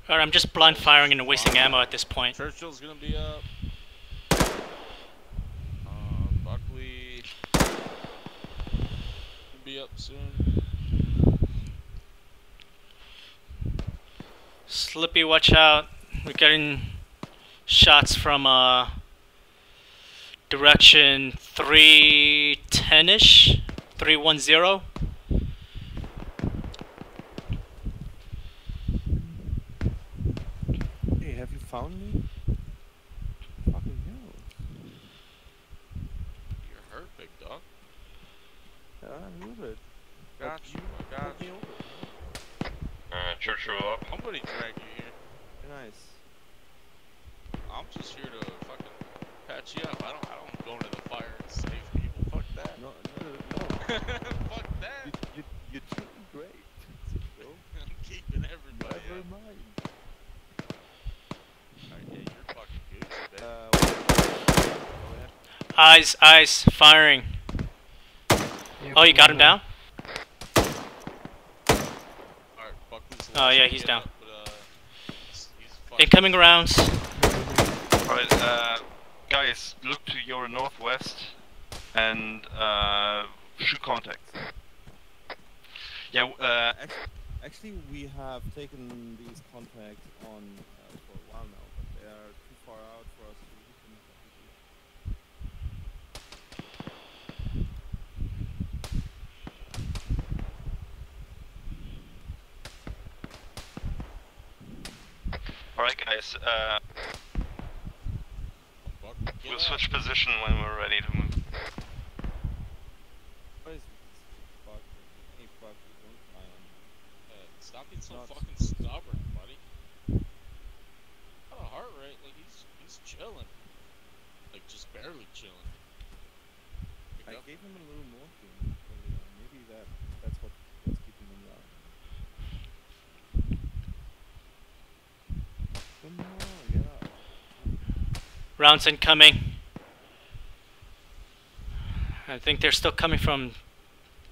Alright, I'm just blind firing and wasting ammo at this point. Churchill's gonna be up. Um, Buckley be up soon. Slippy, watch out. We're getting shots from uh direction 310ish, 310. Hey, have you found me? Fucking hell. You're hurt, big dog. Yeah, I'm a little bit. Got you. I got you. Uh, Churchill up. Somebody drag you here. Nice. I'm just here to fucking patch you up. I don't. I don't go into the fire and save people. Fuck that. No, no, no. Fuck that. You, you, you treat me great. Bro. I'm keeping everybody Never up. mind. Alright, yeah, you're fucking good. today. Uh, Eyes, eyes, firing. Oh, you got him down? Alright, Oh, yeah, he's down. up, but, uh, he's, he's Incoming rounds. Alright, uh, guys, look to your northwest and uh, shoot contact. Yeah, uh, Actually, actually, we have taken these contacts on uh, for a while now, but they are too far out for us to hit them effectively. alright, guys, uh, we'll switch position when we're ready to move. What is this bug? Hey, bug, don't lie on me. Uh, stop being so Not- fucking stubborn, buddy. Got a heart rate, like he's he's chilling, like just barely chilling. Pick I up. gave him a little morphine earlier. Maybe that that's what what's keeping him down. Come on, get up. Rounds incoming. I think they're still coming from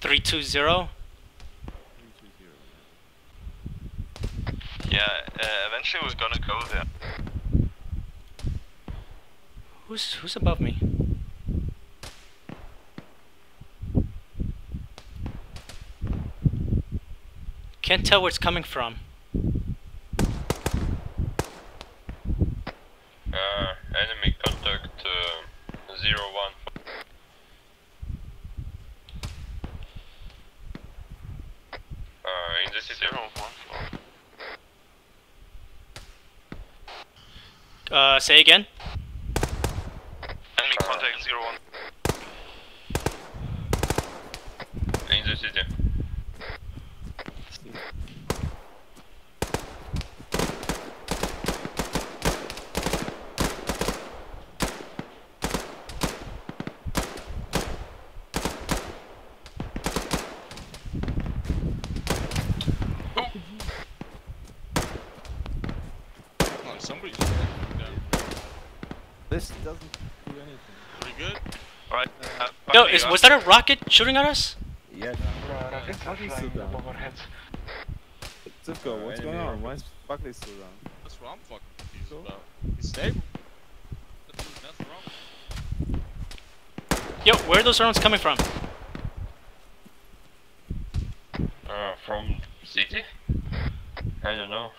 320. Three, two, zero. Yeah, uh, eventually we're gonna go there. Who's who's above me? Can't tell where it's coming from. Uh, enemy contact uh, zero one. Uh, in the city. Zero, one, four. Uh, say again. Enemy contact zero, one. In the city. Come on, somebody's dragging me down. This doesn't do anything. Pretty good. Alright, uh, Yo, Buckley, is was that a rocket shooting at us? Yeah. Rockets are Buckley's flying still down. Zivko, what's going on? Why is Buckley still down? That's what I'm fucking confused Cool. about. He's stable. There's nothing wrong. Yo, where are those rounds coming from? Uh, from city? I don't know.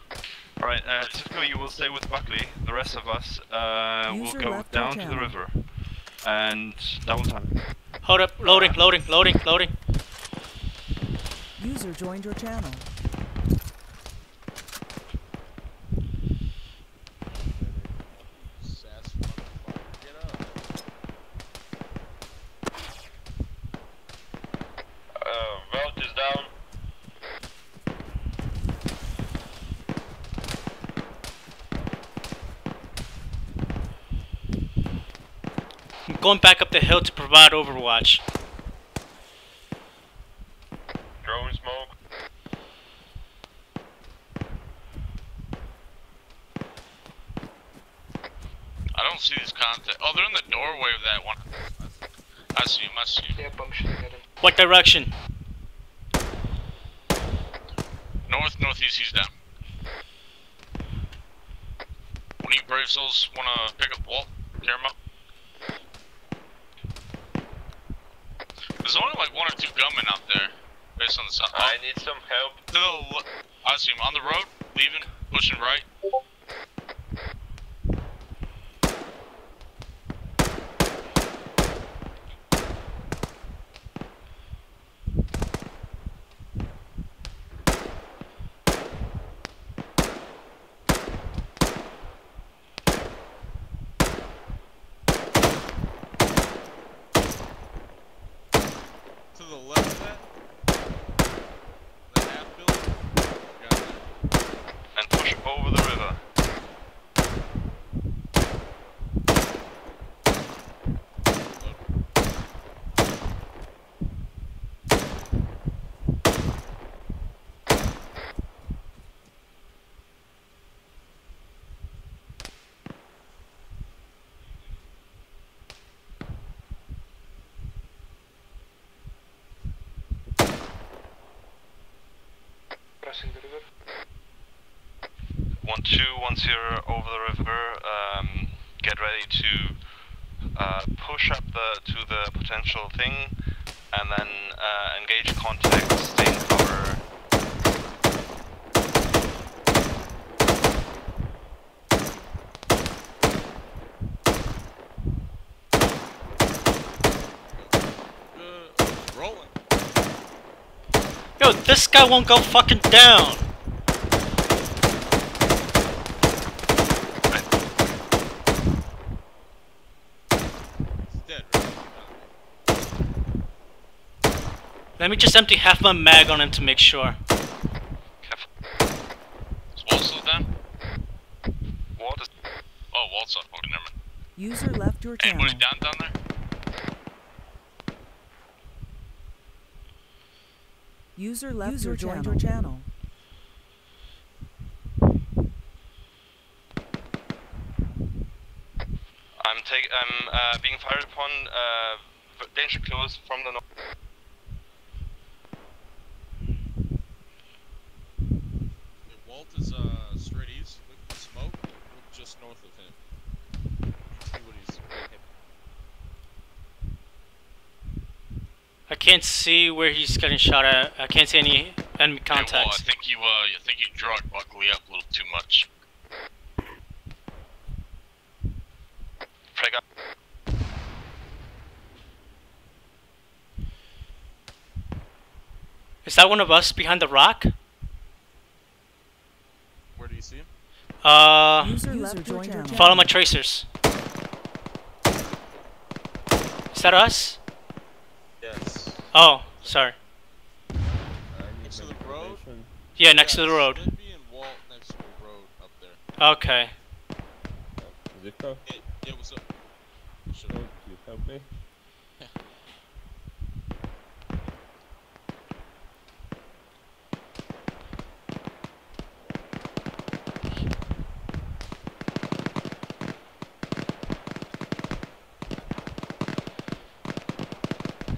Alright, uh, Zivko, you will stay with Buckley. The rest of us uh, will go down to the river. And double time. Hold up, loading, loading, loading, loading. User joined your channel. Sass motherfucker, get up. Uh, Velt is down. I'm going back up the hill to provide overwatch. Drone smoke. I don't see these contact. Oh, they're in the doorway of that one. I see him. I see him. Yeah, bump shooting at him. What direction? North, northeast. He's down. Any brave souls wanna pick up Walt? Care him up? There's only like one or two gunmen out there, based on the sound. I need some help. Le- I see him on the road, leaving, pushing right. To the left of that? The half building? Got it. And push over the river. Crossing the river. One two, once you're over the river, um, get ready to uh, push up the to the potential thing, and then uh, engage contact, stay in cover. Yo, this guy won't go fucking down. He's dead, right? Let me just empty half my mag on him to make sure. Is Walt still down? Walt is Oh, Walt's up. Okay, never mind. User left your channel. Anybody down down there? User left User your joined your channel. I'm take I'm uh, being fired upon. Uh, danger close from the north. Yeah, Walt is uh, straight east. Look at the smoke. Look just north of him. See what he's I can't see where he's getting shot at. I can't see any enemy Hey, Walt, I think you uh, I think you drug Buckley up a little too much. Frag up. Is that one of us behind the rock? Where do you see him? Uh, User left follow my tracers. Is that us? Yes. Oh, sorry. Next to the road? Yeah, next to the road. Should be in Walt next to the road up there. Okay. Zivko, Yeah, yeah what's up? Should could you help me?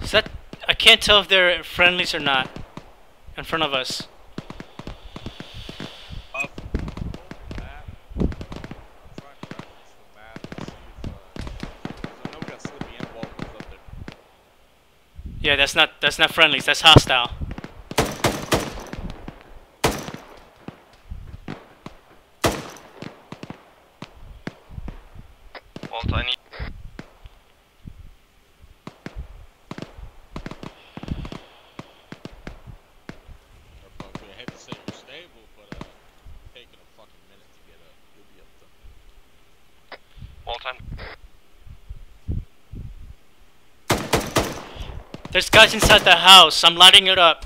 Is that? I can't tell if they're friendlies or not. In front of us. Up. Map. I'm trying to reference the map and see if, 'cause I know we got Slippy and Walt was up there. Yeah, that's not that's not friendlies. That's hostile. Walt, I need. Or Buckley. I hate to say you're stable, but uh, taking a fucking minute to get up. You'll be up to. Walt, I'm. There's guys inside the house. I'm lighting it up.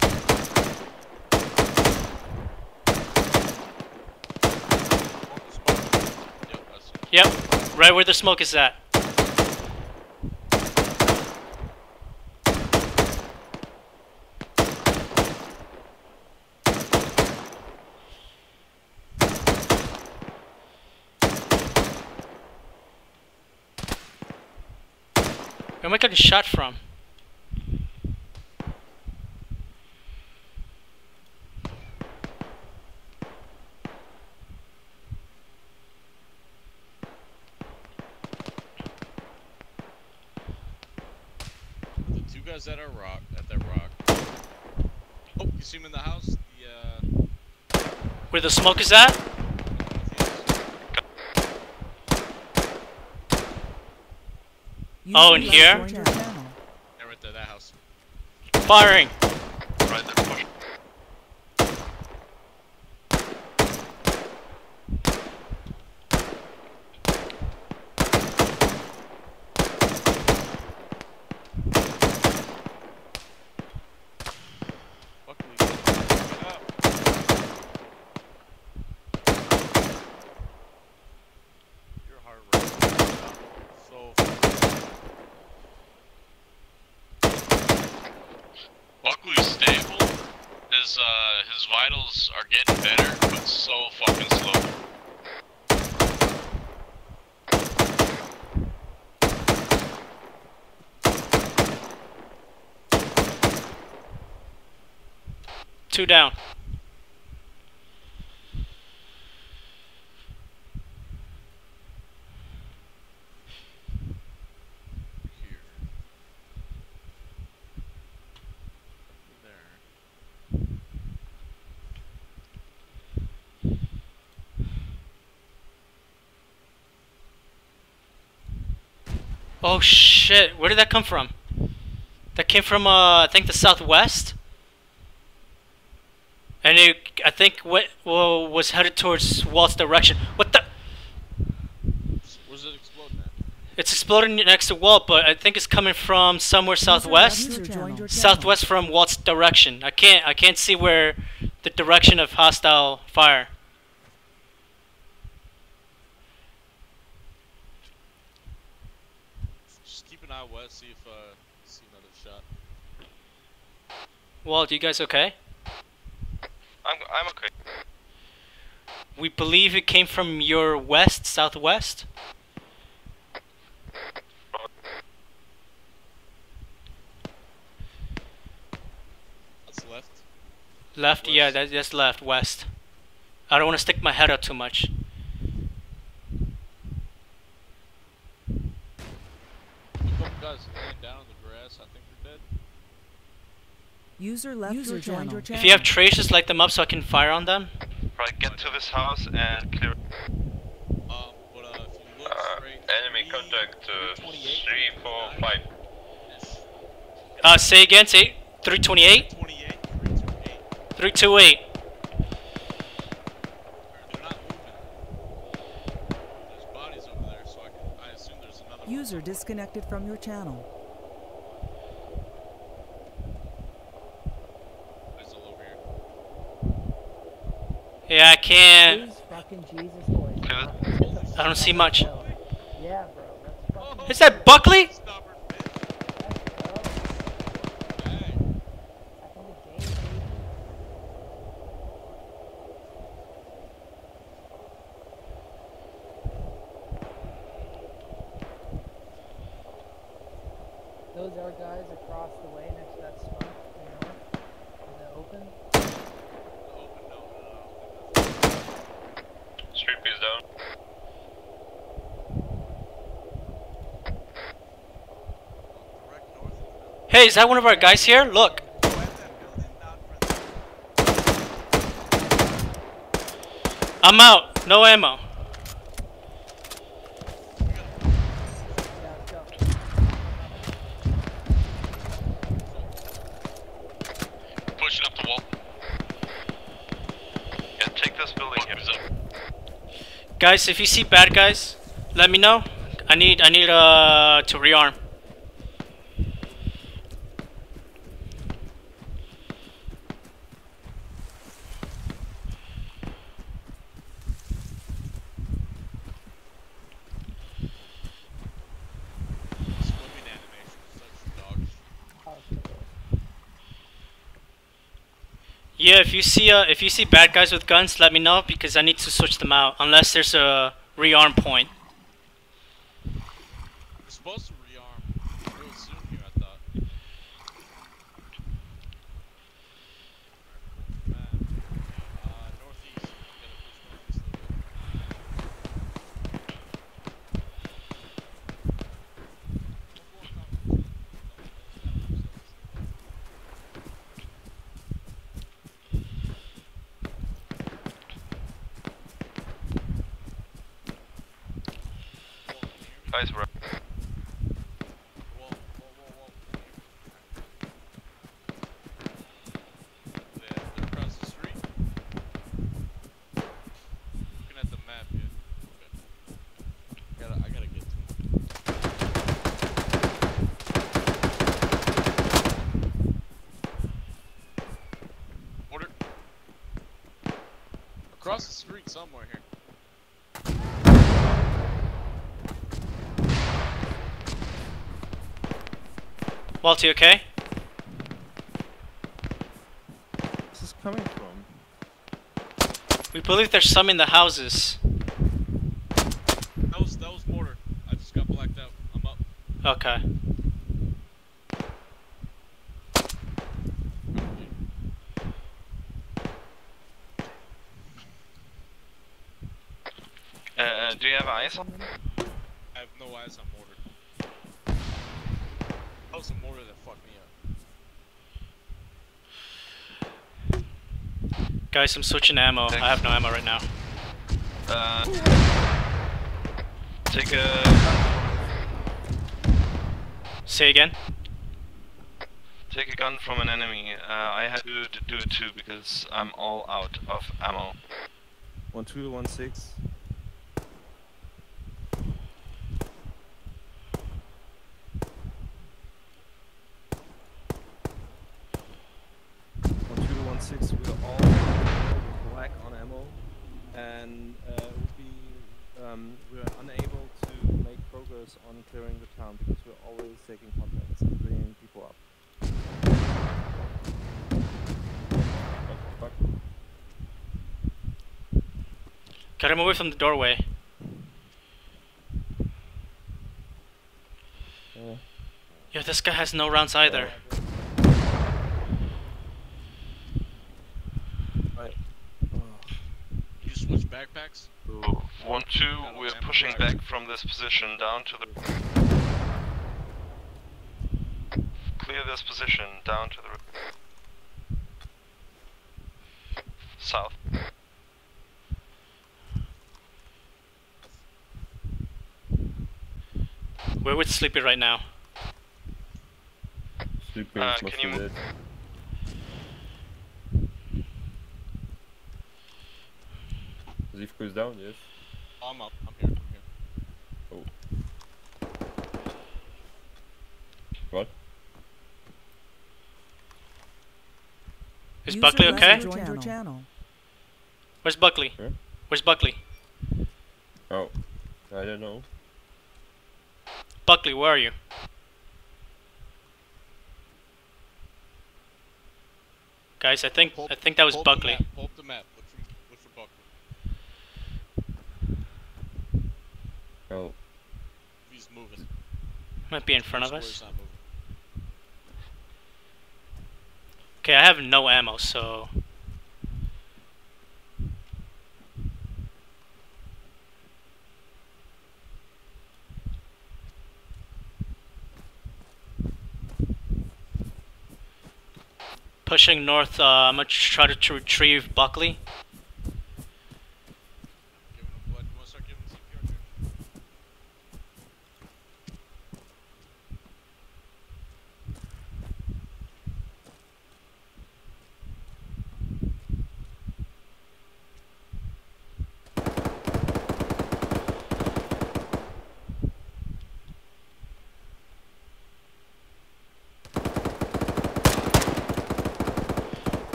Yep, right where the smoke is at. Where am I getting shot from? guys at our rock, at that rock. Oh, you see him in the house? The, uh, Where the smoke is at? Oh, in here? left joined your channel. yeah, right there, that house. Firing. Right there, push. Luckily, get up. Your heart rate is up so fast. Buckley's stable. His uh his vitals are getting better, but so fucking slow. Two down. Here. There. Oh shit, where did that come from? That came from, uh, I think the southwest? And it, I think, what well, was headed towards Walt's direction. What the? Where's it exploding at? It's exploding next to Walt, but I think it's coming from somewhere southwest. User joined your channel. Southwest from Walt's direction. I can't, I can't see where the direction of hostile fire. Just keep an eye west, see if uh you see another shot. Walt, you guys okay? I'm, I'm okay. We believe it came from your west, southwest. That's left. Left, yeah, West. that, that's left, west. I don't want to stick my head out too much. A couple guys laying down on the grass. I think they're dead. User left User your channel. your channel. If you have traces, light them up so I can fire on them. Right, get to this house and clear. Um, but uh, if you look Uh, straight. enemy three- contact uh, 328, 3, 4, 5. Uh, say again, say 328? 328. 328. They're not moving. There's bodies over there, so I, can, I assume there's another one. User disconnected from your channel. There's all over here. Yeah, I can't. Please fucking Jesus boys. Clear. I don't see much. Yeah, bro. Oh, Is that Buckley? Stubborn bitch. Hey. Hey. Back in the game, baby. Those are guys across the way next to that smoke to the north in the open. Open, no, no, no. Street is down. Direct north of the building. Hey, is that one of our guys here? Look. Go at that building, not for the I'm out. No ammo. Yeah, let's go. Pushing up the wall. Yeah, take this building here. Guys, if you see bad guys, let me know. I need I need uh to rearm. Swimming animation. Such dog shit. Oh, it's cool. Yeah, if you see uh if you see bad guys with guns, let me know because I need to switch them out unless there's a rearm point. We're supposed to rearm real soon here, I thought. Alright, cool. Map. Uh, northeast. We gotta push northeast a little bit. guys were. Whoa, whoa, whoa, whoa. They're, they're across the street. Looking at the map, yeah. Okay. Gotta, I gotta get to 'em. Order. Across the street somewhere here. Walt, you okay? This is coming from. We believe there's some in the houses. That was that was mortar. I just got blacked out. I'm up. Okay. Uh, uh, do you have eyes on them? I have no eyes on mortar. That was a mortar that fucked me up. Guys, I'm switching ammo. I have no ammo right now. Uh, take a Say again? take a gun from an enemy. Uh, I had to do it too because I'm all out of ammo. One two one six. One two one six. We're all black on ammo, and uh, we um, we're unable to make progress on clearing the town because we're always taking contacts and bringing people up. Fuck, fuck. Gotta move away from the doorway. Yeah. Yo, this guy has no rounds either. Right. You switch backpacks? So, one two, we're pushing back from this position down to the. Clear this position down to the. South. We're with Sleepy right now. Sleeping Uh, must can be you- dead. Zivko is down, yes. I'm up. I'm here. I'm here. Oh. What? Is User Buckley okay? Your channel. Where's Buckley? Where? Where's Buckley? Oh. I don't know. Buckley, where are you? Guys, I think I think that was Pull up the Buckley. map, Pull the map. Look for, look for Buckley. Oh. He's moving. Might be in front of us. Okay, I have no ammo, so pushing north. Uh, I'm gonna try to tr- retrieve Buckley. Giving him blood. You wanna start giving him CPR? Jared?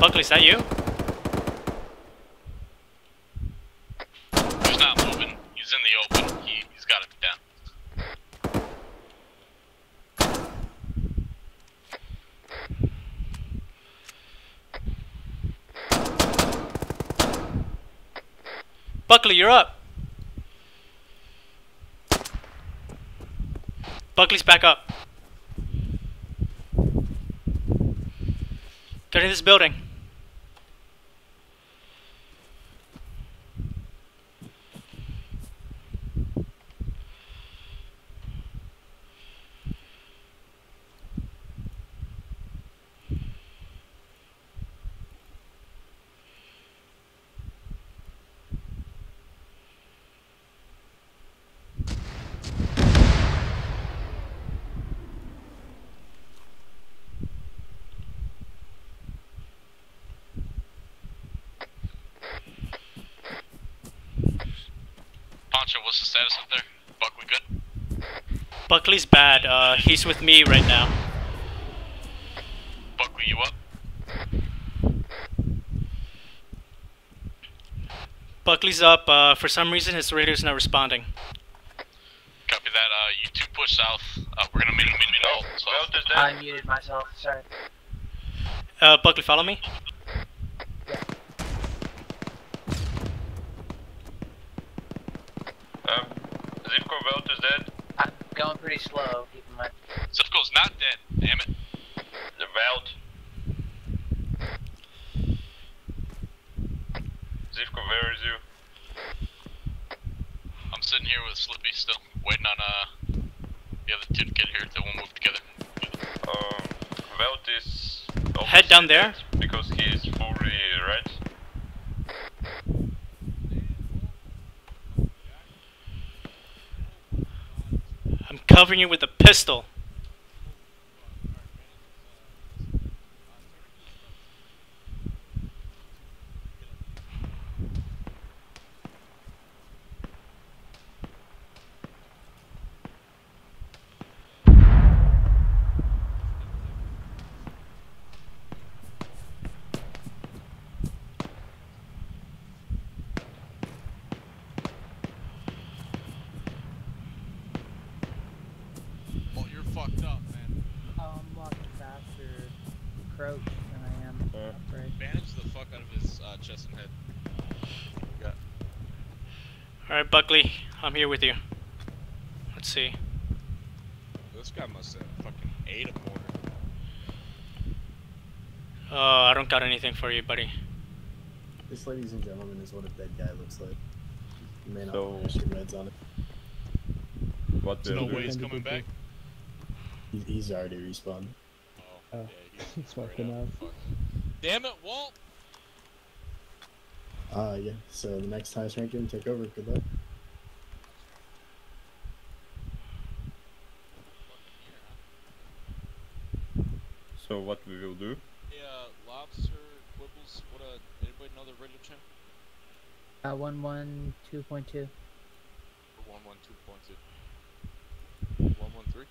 Buckley, is that you? He's not moving. He's in the open. He, he's got down. Buckley, you're up. Buckley's back up. Get in this building. status up there? Buck, we good? Buckley's bad. Uh, he's with me right now. Buckley, you up? Buckley's up. Uh, for some reason, his radio's not responding. Copy that. Uh, you two push south. Uh, we're gonna meet meet meet all. So. I muted myself, sorry. Uh, Buckley, follow me. Um, Zivko Welt is dead. I'm going pretty slow, keep in mind. Zivko's not dead. Damn it. The Welt. Zivko, where is you? I'm sitting here with Slippy still, waiting on uh the other two to get here. Then we'll move together. Um, Welt is. Head down there. Because he is fully red. I'm covering you with a pistol. Oh, you're fucked up, man. Oh, I'm walking faster crouch than I am Uh. upright. Bandage the fuck out of his uh, chest and head. Yeah. Alright, Buckley, I'm here with you. Let's see. This guy must have fucking ate a mortar. Oh, I don't got anything for you, buddy. This, ladies and gentlemen, is what a dead guy looks like. You may not So- want to your meds on it. What There's will no way he's coming back. He, he's already respawned. Oh, Oh, yeah, he's fucking up up. Damn it, Walt! Uh, yeah. So the next highest rank in, take over. Good luck. 112.2. 112.2. 113.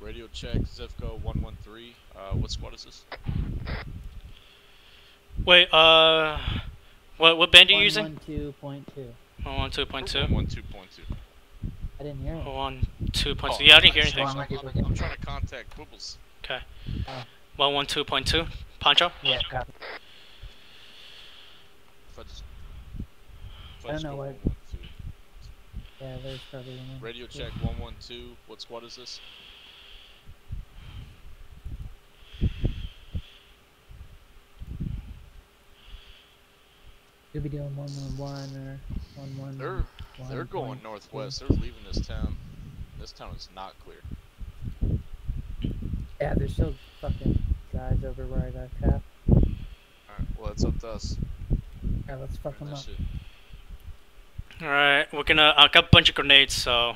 Radio check, Zivko 113. Uh, what squad is this? Wait, uh. What, what band are you using? 112.2. 112.2? 112.2. I didn't hear it. 112.2. Oh, yeah, I didn't hear anything. I'm, trying to contact Bubbles. Okay. Uh, 112.2. Pancho? Yeah, copy. I don't know what- Yeah, there's probably one. Radio Yeah. check 112. What squad is this? Could be doing one one one or one. They're they're going northwest. They're leaving this town. This town is not clear. Yeah, there's still fucking guys over where I got capped. Alright, well it's up to us. Alright, let's fuck them up. shit. All right, we're gonna. I got a bunch of grenades, so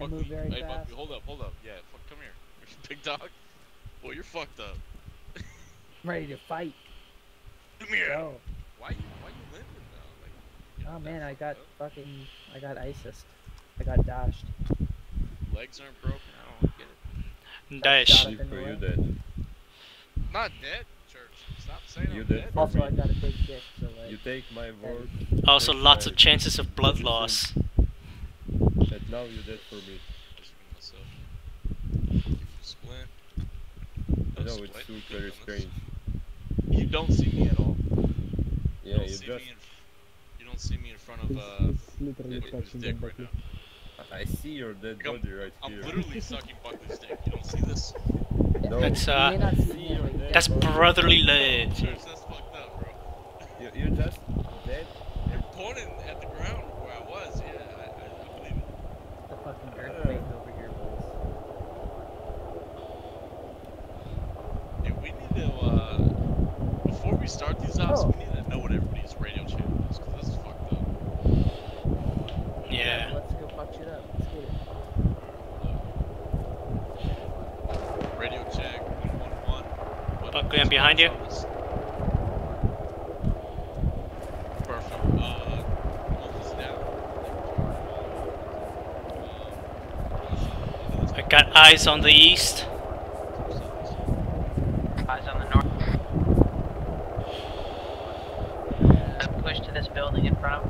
I move very hey, fast. Buckley, hold up, hold up. Yeah, fuck, come here. Big dog. Well, you're fucked up. I'm ready to fight. Come here. Go. Why you why you limping though? Like Oh man, I got fucking, I got ISIS. I got dashed. legs aren't broken. I don't get it. Daesh. Shot up in you leg. dead. Not dead, church. Stop saying You I'm dead dead. for Also, me. I got a big dick, so like. You take my word. Also, take lots of chances of blood loss. That now you dead for me. Just give myself. Give you a splint. I know it's too very think on this? strange. You don't see me at all. Yeah, you don't you see just. me in, you don't see me in front of uh it's literally touching dick right now. I see your dead Like, body right I'm here. literally sucking Buckley's dick. You don't see this? No, That's You may uh, not see see your like, dead that's brotherly love. Church, that's fucked up, bro. You, you're just dead. You're pointing at the ground where I was. Yeah, I, I, I believe it. the fucking earthquake over here, boys. Hey, we need to, uh, before we start these ops, Oh. we need to know what everybody's radio channel is, because this is fucked up. Yeah. Let's Look, I'm behind you. I got eyes on the east. Eyes on the north. Push to this building in front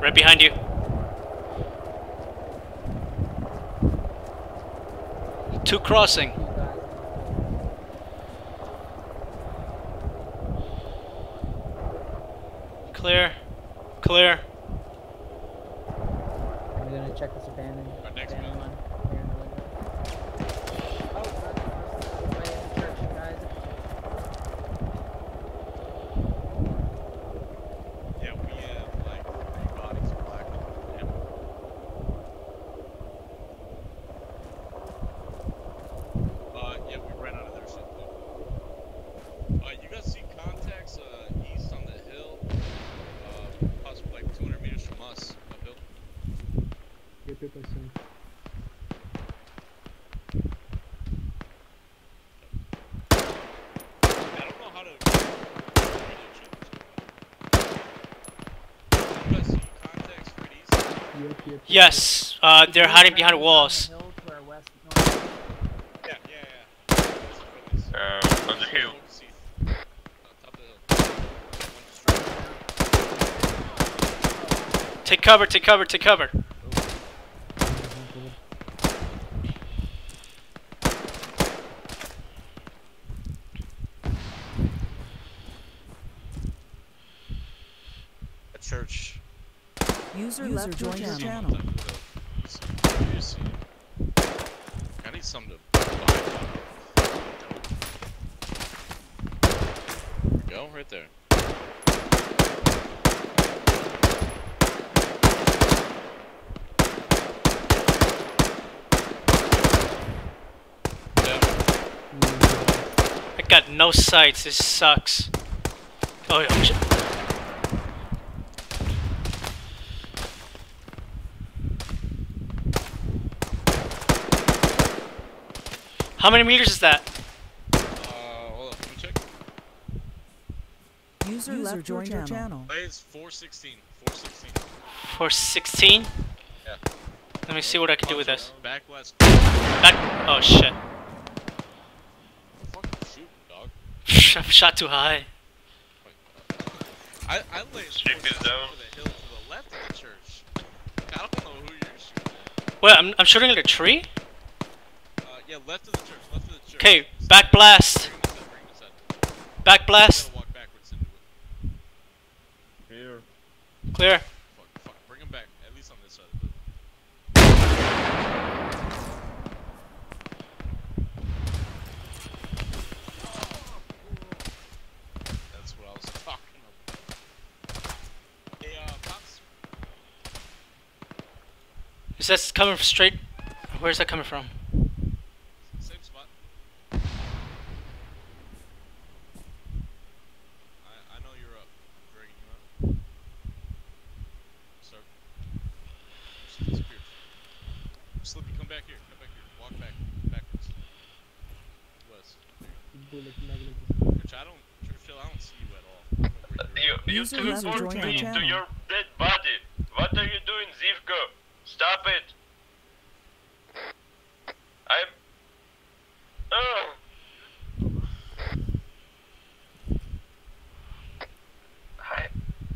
Right behind you. Two crossing. Clear. Clear. I'm gonna check this abandoned. abandoned one. Here in the window. Oh, that's way in the church, guys. Yeah, we have like three bodies of black ammo. Uh, yeah, we ran out of their shit. too. Uh, you guys see contacts uh, east on the hill, uh, possibly like 200 meters from us uphill. Yep, yep, I see. I don't know how to. You guys see contacts straight east? Yep, yep. Yes, uh, they're hiding behind walls. Uh, on the hill. Focus east. Top of the hill. Take cover, take cover, take cover. A church. User, left your Top channel. of the hill. You see. I need something to buy. Go, right there. I got no sights, this sucks. Oh yeah. How many meters is that? Uh, hold on, let me check. User, left your channel. It's 416. 416. 416? Yeah. Let me see what I can do with this. Back west. Back. Oh shit. Fucking shoot, dog. I shot too high. I, I laid Strip is down. over the hill to the left of the church. I don't know who you're shooting at. Wait, I'm, I'm shooting at a tree? Uh, yeah, left of the Okay, back blast. Bring this head, bring this head. Back blast. Gotta walk backwards into it. Here. Clear. Fuck, fuck, bring him back, at least on this side. That's what I was talking about. Hey, uh, Pops, Is that coming from straight? Where's that coming from? same spot. I, I know you're up. I'm dragging you up. Sir. Just disappeared. Slippy, come back here. Come back here. Walk back. Backwards. West. Bullet magnet. Which I don't, Churchill, I don't see you at all. I don't know where you're You, you User teleport me to channel. your dead body. What are you doing, Zivko? Stop it. I'm. Ugh. I.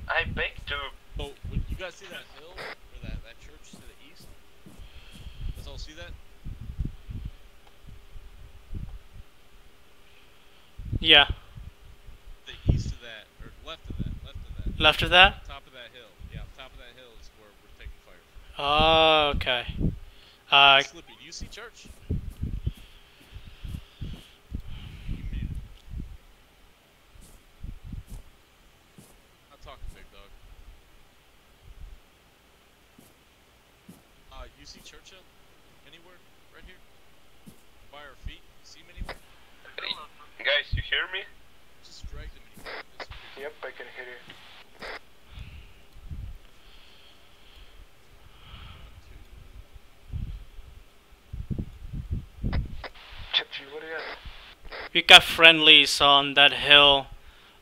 I beg to. Oh, when you guys see that hill or that, that church to the east? You guys all see that? Yeah. The east of that, or left of that, left of that. Left of that? Top of that hill. Yeah, top of that hill is where we're taking fire. Oh, okay. Uh, Slippy, do you see church? Not talking big dog. Uh, you see Churchill? Anywhere? Right here? By our feet? See him anywhere? Guys, you hear me? Just drag him anywhere. Yep, I can hear you. Chipsy, what do you got? We got friendlies on that hill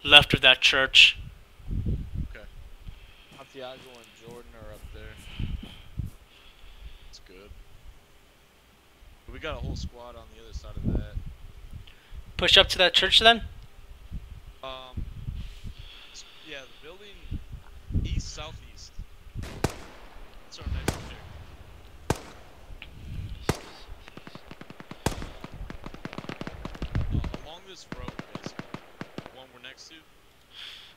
left of that church. Okay. Santiago and Jordan are up there. That's good. we got a whole squad on the other side of that. Push up to that church then. Um, s- yeah, the building east southeast. That's our next objective. Uh, along this road, basically, the one we're next to.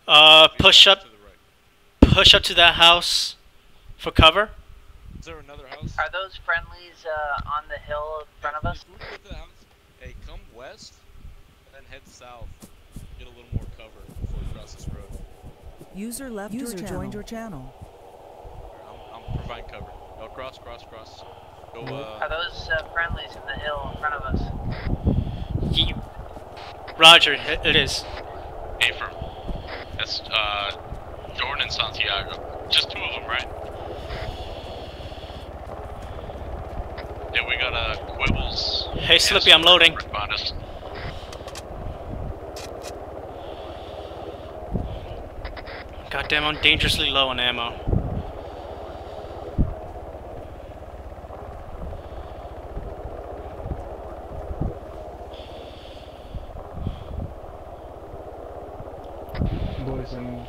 Uh, push up, to the right. push up to that house for cover. Is there another house? Are those friendlies uh, on the hill in front of us? If we the house, hey, come west, and then head south. Get a little more cover before we cross this road. User left User your joined your channel. I'm, I'm providing cover. Go cross, cross, cross. Go, Are uh, those uh, friendlies in the hill in front of us? Ye- Roger, it, is. Affirm. That's uh, Jordan and Santiago. Just two of them, right? Yeah, we got uh, Quibbles. Hey, Slippy, I'm loading. Goddamn, I'm dangerously low on ammo.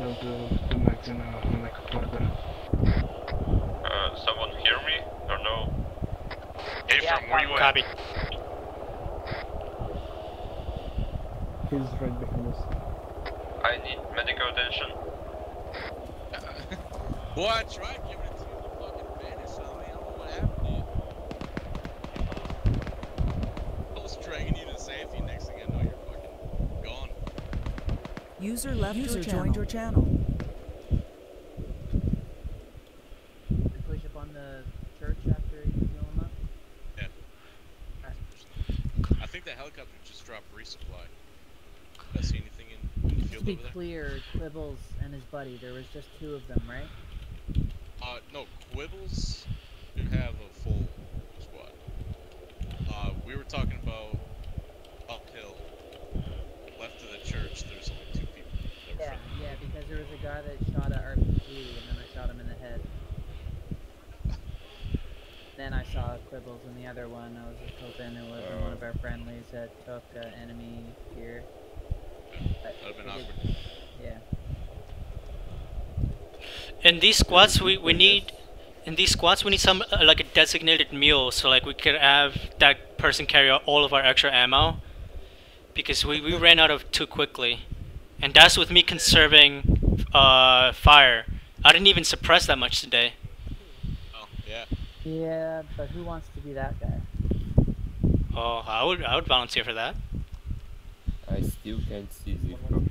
Boys, I'm to two mags in, uh, in like a quarter. Uh, someone hear me or no? Affirm, where you at? Copy. He's right behind us. I need medical attention. boy, I tried giving it to you. You fucking vanished on me. I don't know what happened to you. I was dragging you to safety. Next thing I know, you're fucking gone. User left User your joined your channel. We push up on the church after you heal him up. Yeah. I think that helicopter just dropped resupply. Did I see anything in, in the To field be over there? clear, Quibbles and his buddy, there was just two of them, right? Uh, no, Quibbles should have a full squad. Uh, we were talking about uphill, left of the church. There's only two people. that were Yeah, friendly. yeah, because there was a guy that shot at RPG and then I shot him in the head. Then I saw Quibbles in one. I was just hoping it wasn't one of our friendlies that took uh, enemy gear. But That'd have been we did- Yeah. In these squads, we, we need in these squads we need some uh, like a designated mule, so like we could have that person carry out all of our extra ammo, because we, we ran out of too quickly, and that's with me conserving uh, fire. I didn't even suppress that much today. Oh, yeah. Yeah, but who wants to be that guy? Oh, I would I would volunteer for that. I still can't see Zipro.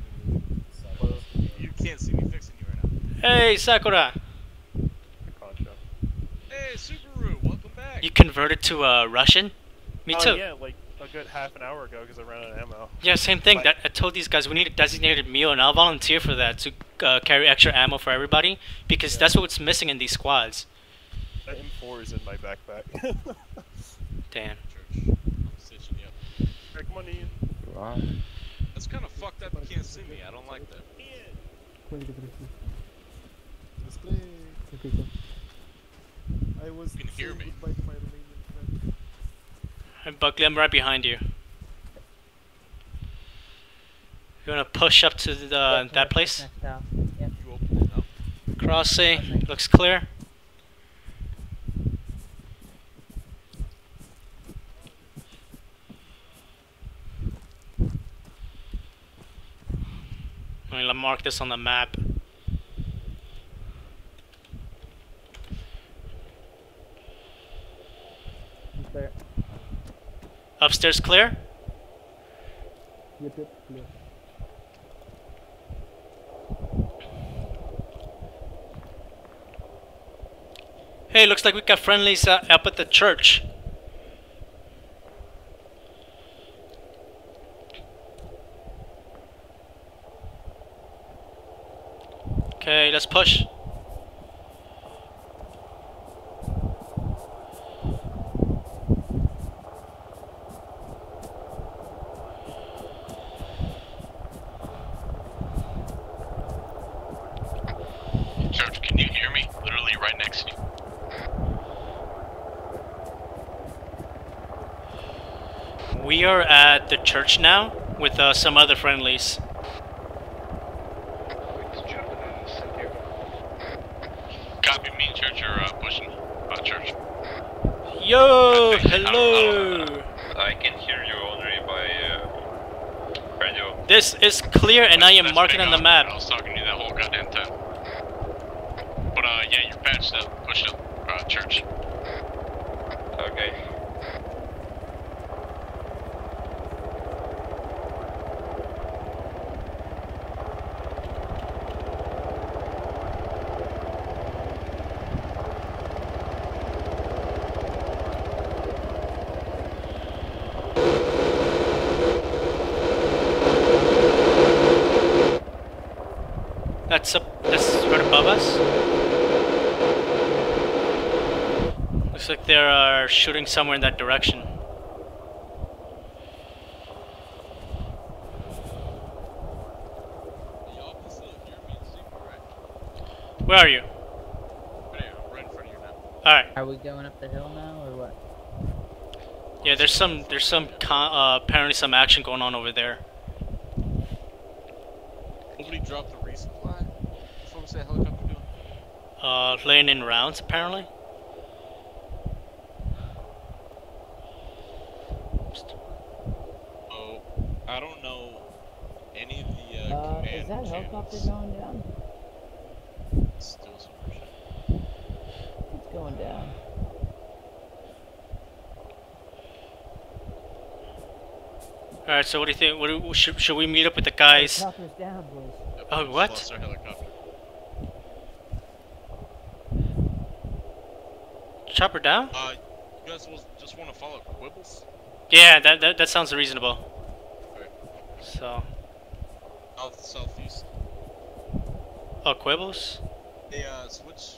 You can't see me fixing you right now. Hey Sakura, Hey, Subaru, welcome back. you converted to uh, Russian? Me oh, too. yeah, like a good half an hour ago because I ran out of ammo. Yeah, same thing. That I told these guys we need a designated meal, and I'll volunteer for that to uh, carry extra ammo for everybody because that's what's missing in these squads. That M4 is in my backpack. Damn. Church. I'm stitching you up. Back money. Wow. That's kind of fucked up. You can't see me. I don't like that. Let's Ok, go. I was You can hear me. goodbye to my Romanian friend. And Buckley, I'm right behind you. You wanna push up to the, uh, that place? Next house. Yep. You open it up. Crossing looks clear. I'm gonna mark this on the map. Upstairs clear? Yep, yep, clear. Hey, looks like we got friendlies uh, up at the church. Okay, let's push. Church, can you hear me? Literally right next to you. We are at the church now with uh, some other friendlies. Copy me in church or uh, pushing uh, church. Yo, hello. I can hear you only by uh, radio. This is clear, and I am marking on the map. I map. was talking to you that whole goddamn time. But uh, yeah, you're patched up. Push up. Uh, church. Okay. That's up. That's right above us. Looks like they are shooting somewhere in that direction. Where are you? Alright. Are we going up the hill now or what? Yeah, there's some there's some con- uh, apparently some action going on over there. Nobody dropped the resupply? What was that helicopter doing? Uh, laying in rounds apparently. Oh, I don't know any of the uh, Uh, command is that helicopter going down? It's Still some shit. It's going down. All right, so what do you think? What do, should should we meet up with the guys? Helicopter's down, boys. Oh, what? Lost our helicopter. Chopper down? Uh, you guys just want to follow Quibbles? Yeah, that that, that sounds reasonable. So, South, southeast. oh, Quibbles. They uh switch.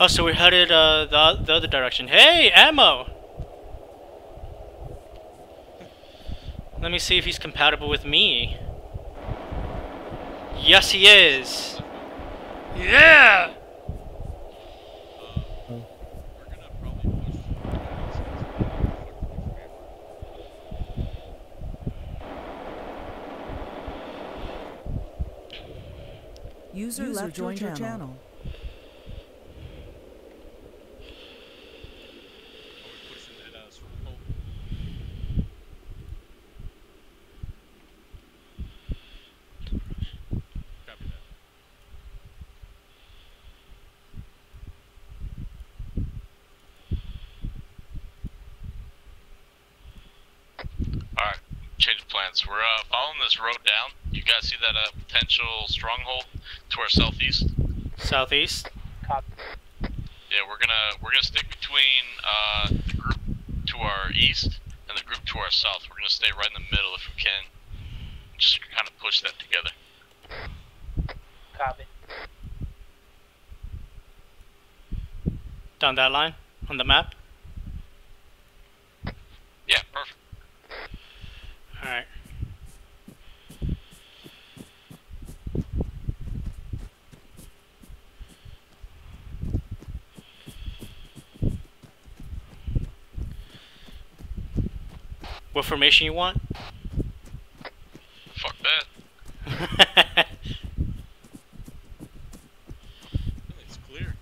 Oh, so we're headed uh the the other direction. Hey, ammo. Let me see if he's compatible with me. Yes, he is. Yeah. User, User left joined your your channel. Alright, change of plans. We're uh, following this road down. You guys see that uh, potential stronghold to our southeast? Southeast. Yeah, we're gonna we're gonna stick between uh, the group to our east and the group to our south. We're gonna stay right in the middle if we can. Just kind of push that together. Copy. Down that line on the map. Yeah, perfect. All right. What formation you want? Fuck that. It's clear.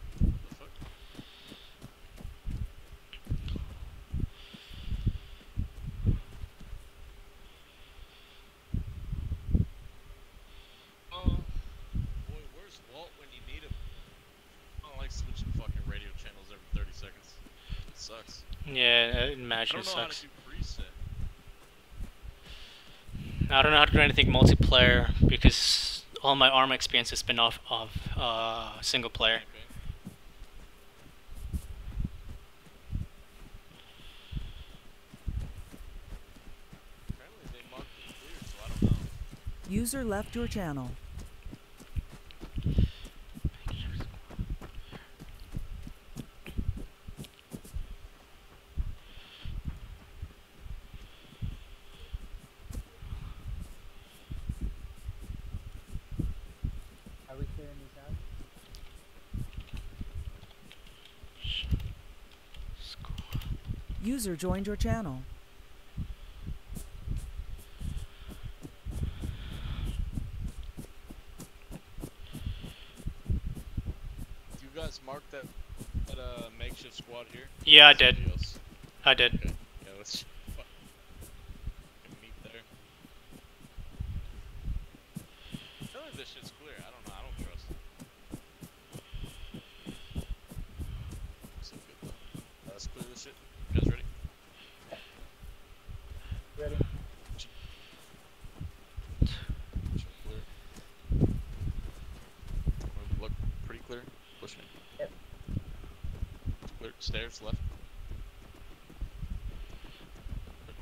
Oh, boy, where's Walt when you need him? I don't like switching fucking radio channels every 30 seconds. It sucks. Yeah, I imagine it know how to sucks. do preset. I don't know how to do anything multiplayer because all my ARM experience has been off of uh, single player. User left your channel. Are we clearing these out? User joined your channel. You guys mark that that uh, makeshift squad here? Yeah, I did. I did. Okay. Yeah, let's fu- meet there. I feel like this shit's clear. I don't know. I don't trust it. So good though. Uh, let's clear this shit. You guys ready? Ready? Should clear. Look pretty clear. Push me. Yep. Clear. Stairs left.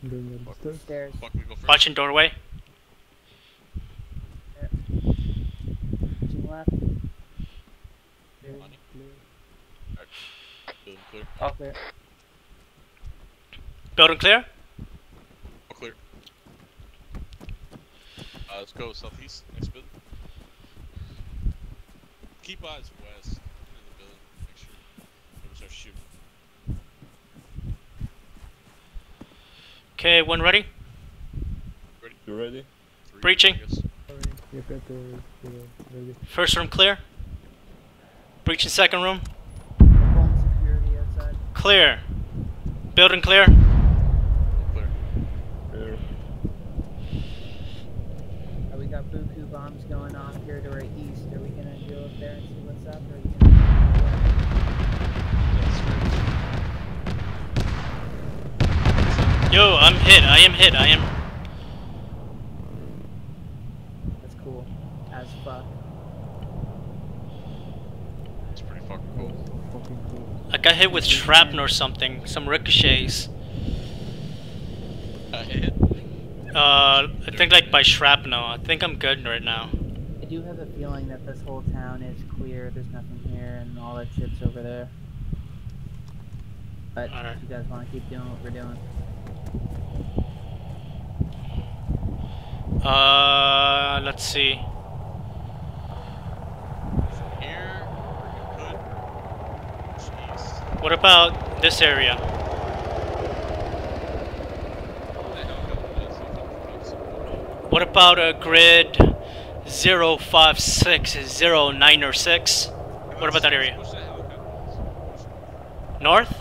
I'm doing the stairs. Stairs. Fuck, we go first. Watching doorway. Watching left. Money. Alright. Building clear. All clear. Building clear. All clear. Uh, let's go southeast. Next building. Keep eyes west. Into the building. Make sure. Never start shooting. Okay, one ready. You ready? Three, Breaching. I guess. Yep, yep, ready. First room clear. Breaching second room. Phone security outside. Clear. Building clear. Clear. Clear. Uh, we got buku bombs going off here to our east. Are we gonna go up there and see what's up? Or are you gonna... Yo, I'm hit. I am hit. I am. That's cool. As fuck. It's pretty fucking cool. Fucking cool. I got hit with shrapnel or something. Some ricochets. Uh, hit. Uh, I think like by shrapnel. I think I'm good right now. I do have a feeling that this whole town is clear. There's nothing here, and all that shit's over there. But Alright. if you guys want to keep doing what we're doing, Uh, let's see. Here. What about this area? What about a grid 05609 or 6? What about that area? North?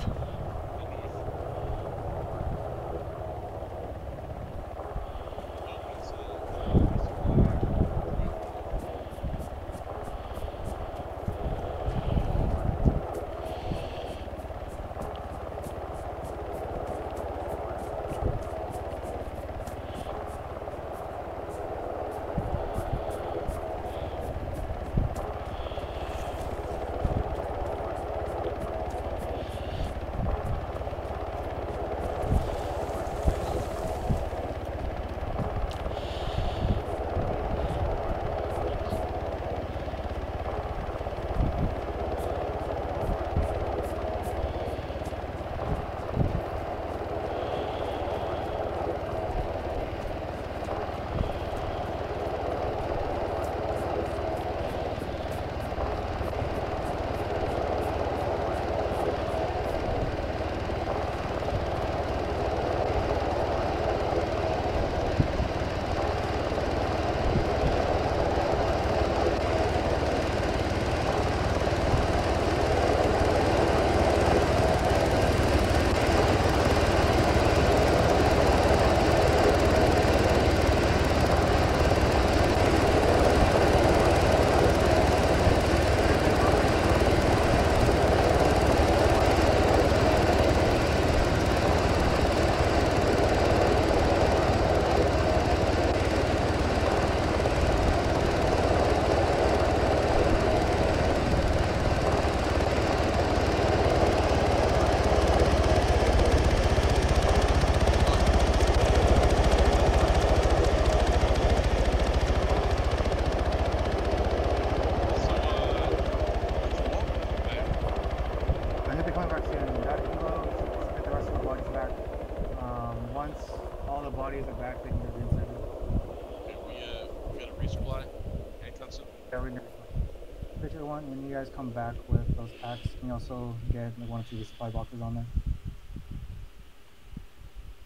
Come back with those packs, can you also get like one or two supply boxes on there?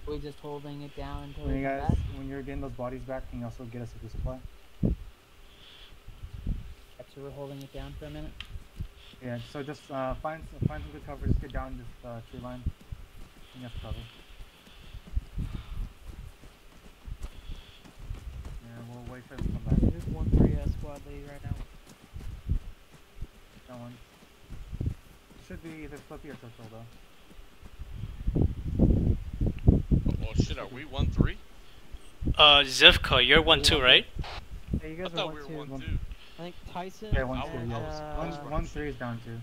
We're just holding it down until When you guys, back? when you're getting those bodies back, can you also get us a? Yep, so we're holding it down for a minute. Yeah. So just uh, find find some good cover. Just get down this uh, tree line. You have cover. Yeah, we'll wait for them to come back. There's one three uh, squad lead right now. That one. Should be either Flippy or Churchill though. Oh shit, are we 1 3? Uh, Zivko, you're one two, right? Yeah, you I guys are thought one we were two. 1 one- 2. I think Tyson. Yeah, one I two. was- Yeah. I was- I One, was one three is down two.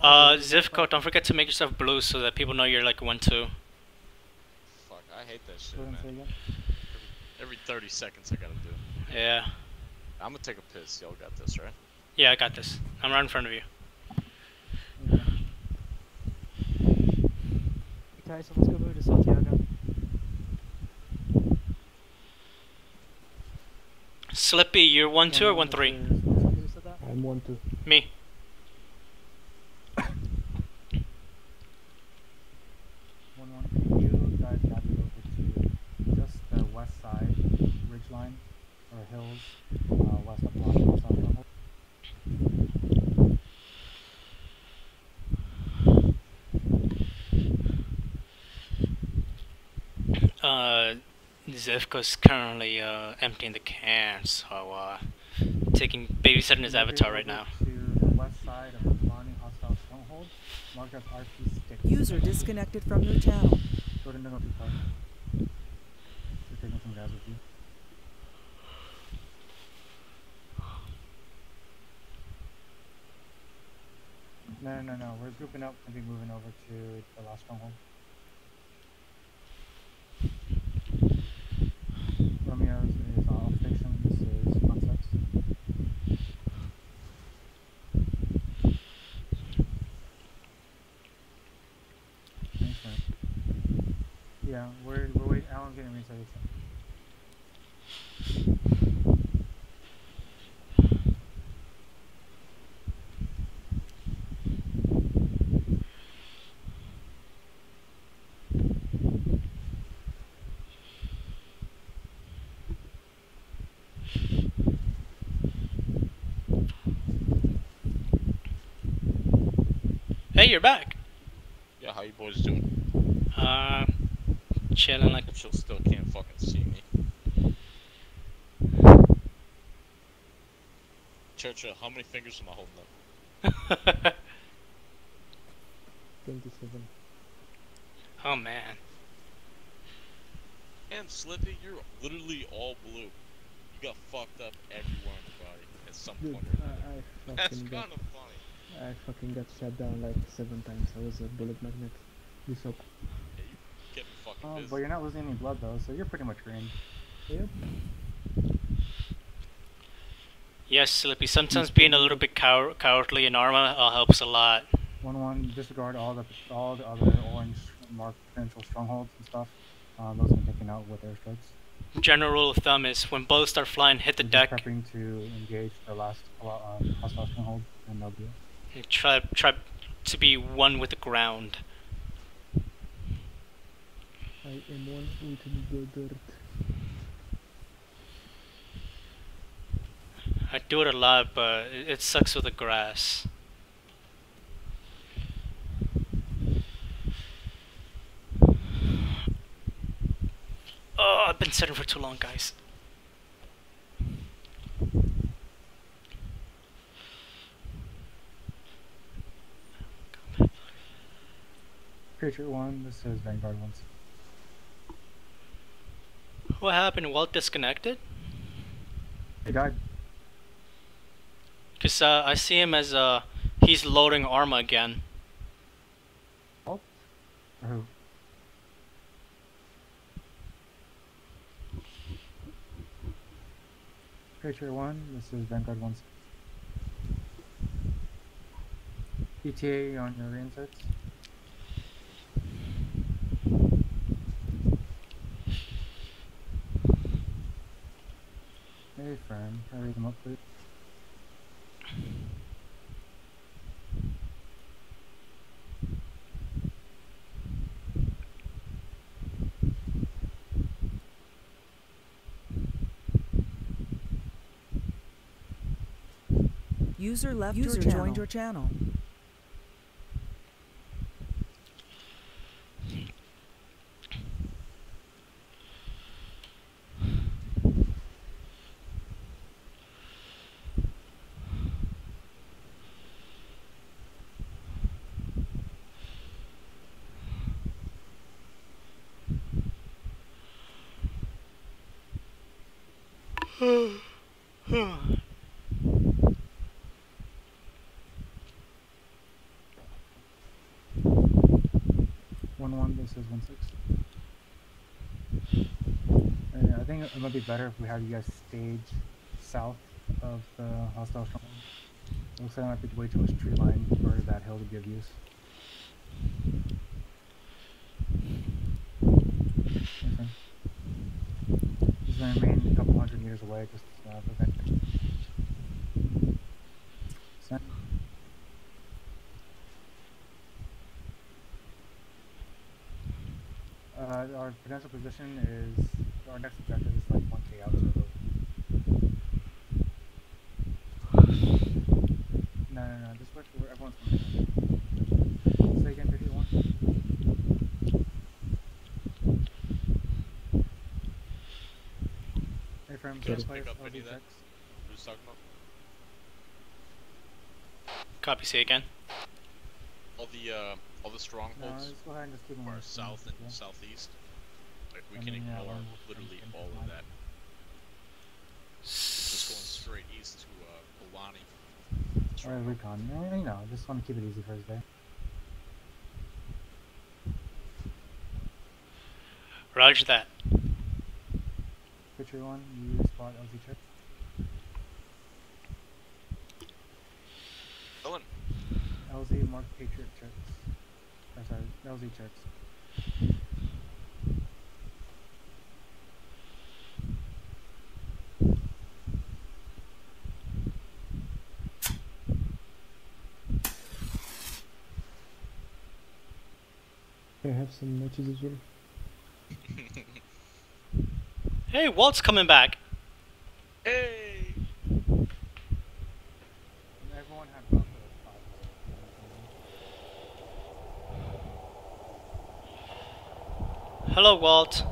Uh, Zivko, don't forget to make yourself blue so that people know you're like one two. Fuck, I hate that shit, Go ahead and say man. again. Every 30 seconds I gotta do. it. Yeah. I'm gonna take a piss. Y'all got this, right? Yeah, I got this. I'm right in front of you. Tyson, let's go move to Santiago. Slippy, you're one two or one three? Who said that? I'm one two. Me. One one. Can you guys gather over to just the west side ridge line or hills uh, west of Blanco, south of Blanco? Uh, Zivko's currently uh, emptying the can, so uh, taking babysitting his avatar right now. To the west side of the Fulani hostile stronghold, marked as RP stick. User disconnected from your channel. Jordan, don't go. You're taking some guys with you. No, no, no, no. We're grouping up and be moving over to the last stronghold. Romeo's is uh, off station. This is concepts. Thanks, man. Yeah, we're we're waiting. Alan's getting reset. Hey, you're back. Yeah, how you boys doing? Uh, chilling like. She'll still can't fucking see me. Churchill, how many fingers am I holding up? Twenty-seven. oh man. And Slippy, you're literally all blue. You got fucked up everywhere in the body at some Dude, point. or I, another. I That's fucking got kind of funny. I fucking got shot down like seven times. I was a bullet magnet. You suck. Getting fucking Oh, busy. but you're not losing any blood though, so you're pretty much green. Yep. Yes, Slippy. Sometimes being a little bit cow- cowardly in armor uh, helps a lot. One one. Disregard all the all the other orange marked potential strongholds and stuff. Um, those have been taken out with airstrikes. General rule of thumb is when bullets start flying, hit the deck. just prepping to engage the last uh, hostile stronghold, and they'll be Try try to be one with the ground. I am one with the dirt. I do it a lot, but it, it sucks with the grass. Oh, I've been sitting for too long, guys. Creature one. This is Vanguard ones. What happened? Walt disconnected? He died. Cause uh, I see him as uh, he's loading armor again. Or who? Creature one. This is Vanguard ones. ETA on your inserts. Very Hey, friend. Hurry them up, please. User left User your joined your channel. One one. This is one six. And I think it might be better if we have you guys stage south of the hostile stronghold. Looks like there might be way too much tree line for that hill to give use. Okay. He's gonna a couple hundred meters away, just uh. Uh, our potential position is our next objective is like 1k out of No, no, no. Wait for everyone's coming. Say again, 51. Hey, from Can you just pick play up any that? checks. Talking about? Copy. Say again. All the uh, all the No, strongholds just go ahead and just keep are on the screen, south and yeah. southeast. Like we I can mean, ignore one will literally finish all of that. Just going straight east to uh, Polani. Or recon. Eh, You know, just want to keep it easy for his day. Roger that. Picture one, you spot LZ check. Dylan. LZ mark Patriot checks. Or sorry, LZ checks. I have some matches as well. Hey, Walt's coming back. Hey! Hello, Walt.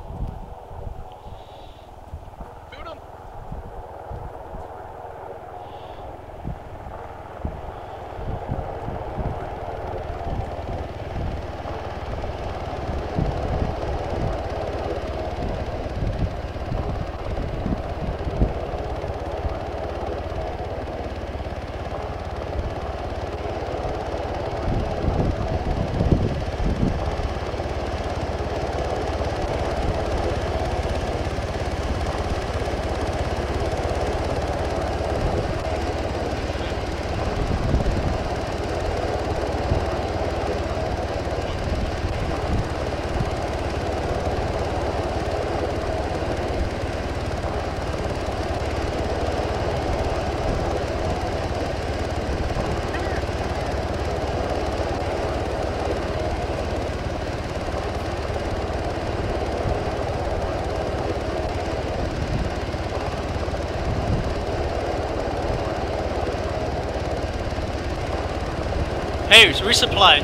Hey, resupply.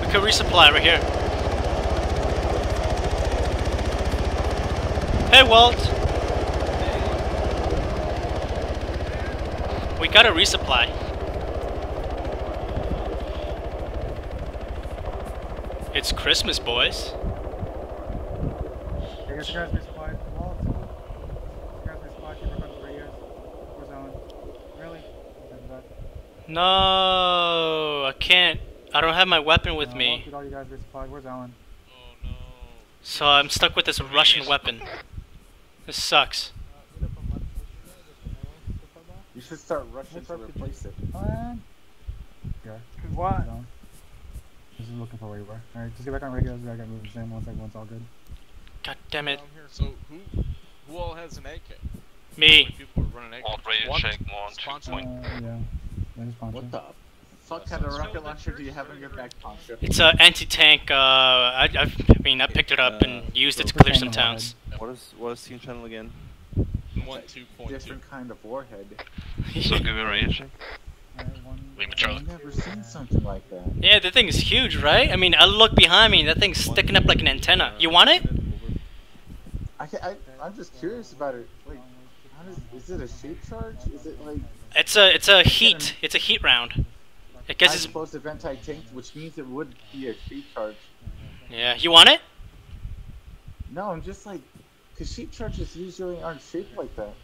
We can resupply right here. Hey, Walt. We got a resupply. It's Christmas, boys. I guess you guys resupplied the walls. You guys resupplied, you work on the radios. Where's Alan? Really? Okay, that. No, I can't. I don't have my weapon with Uh, me. All you guys resupply? Where's Alan? So I'm stuck with this Russian weapon. This sucks. You should start rushing to replace it. Alan? Yeah. What? This is looking for where you were. Alright, just get back on radios. We gotta get moving soon once everyone's all good. God damn it. Here. So who who all has an AK? Me. People are running AK. Alt radio What? check one two point. Uh, yeah. That is Pancho. What the fuck kind of rocket launcher do you have in your back, Pancho? It's a anti-tank. Uh, I, I, I mean, I picked it up and used it to clear some towns. What is what is team channel again? 112.2. different kind of warhead. So give me a range. Lima I've never seen something like that. Yeah, the thing is huge, right? I mean, I look behind me, that thing's sticking up like an antenna. You want it? I, I I'm just curious about it. Like, how does is it a shape charge? Is it like? It's a it's a heat. It's a heat round. I guess I'm it's supposed to venti tank, which means it would be a shape charge. yeah. You want it? No, I'm just like, cause shape charges usually aren't shaped like that.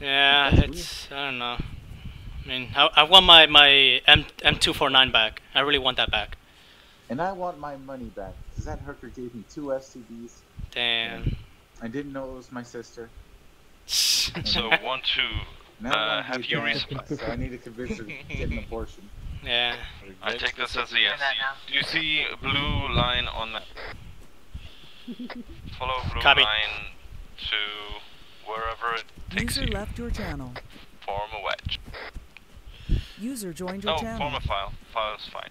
Yeah, That's it's I don't know. I mean, I, I want my my M M two four nine back. I really want that back. And I want my money back, cause that hooker gave me two STDs. Damn. I didn't know it was my sister. So one two. Now Uh, I have need you resupply? So I need to convince her to get an abortion. Yeah. I take this as a yes. Do you see blue line on map? Follow blue Copy. line to wherever it takes User you. left your channel. Form a wedge. User joined your Oh, channel. form a file. File is fine.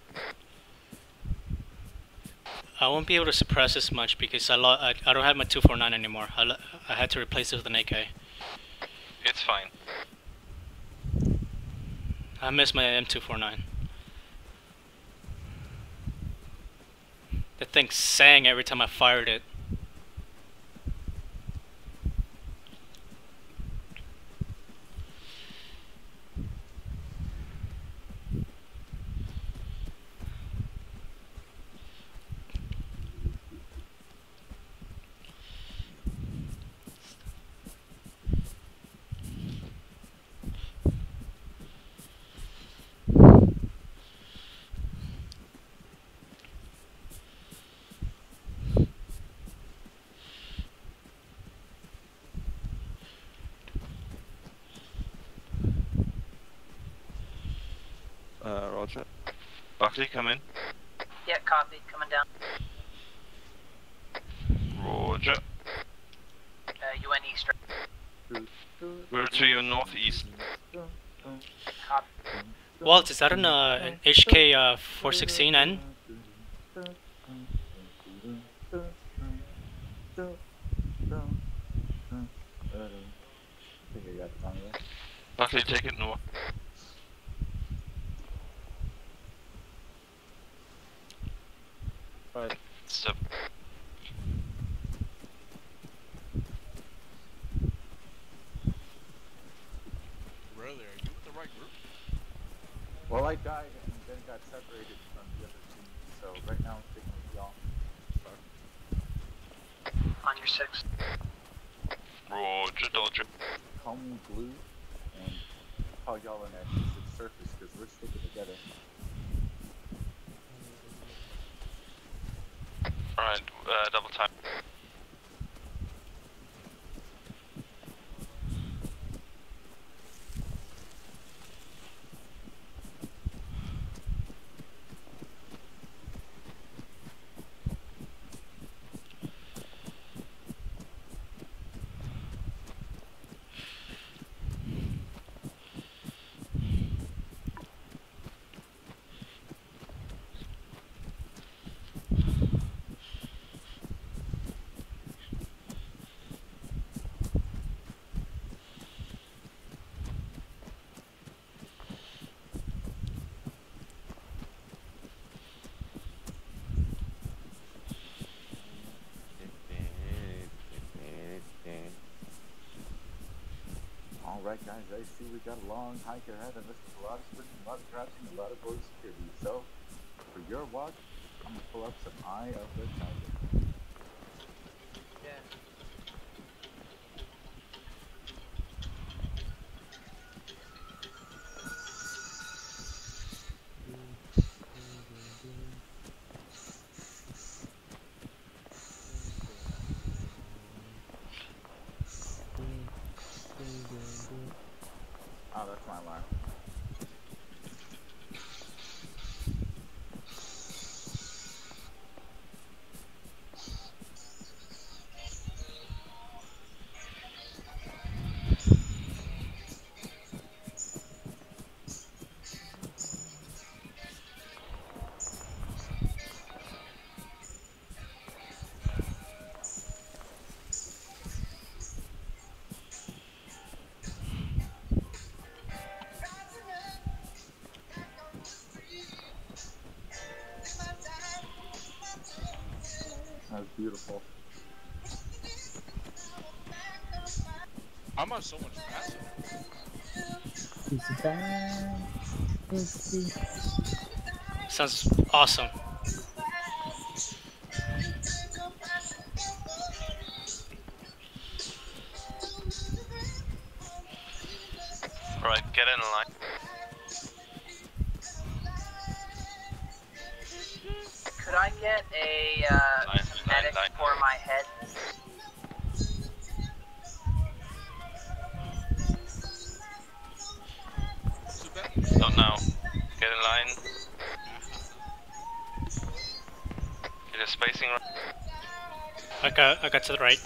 I won't be able to suppress as much because I, lo- I, I don't have my 249 anymore. I, lo- I had to replace it with an AK. It's fine. I miss my M249. The thing sang every time I fired it. Uh, Roger. Buckley, come in. Yeah, copy. Coming down. Roger. Uh, UN East. We're to your northeast. Copy. Walt, is that an, uh, an HK uh, 416N? I think I got it on there. Buckley, take it north. Right. Step. Really, are you with the right group? Well, I died and then got separated from the other team, so right now I'm sticking with y'all. On your six. Roger, Dodger. Call me Blue, and call y'all an adhesive surface because we're sticking together. Alright, uh, double time. Guys, I see we got a long hike ahead of us with a lot of lot of crouching, a lot of board security. So, for your watch, I'm gonna pull up some Eye of the Tiger. beautiful. I'm on so much faster. Sounds awesome. Got to the right.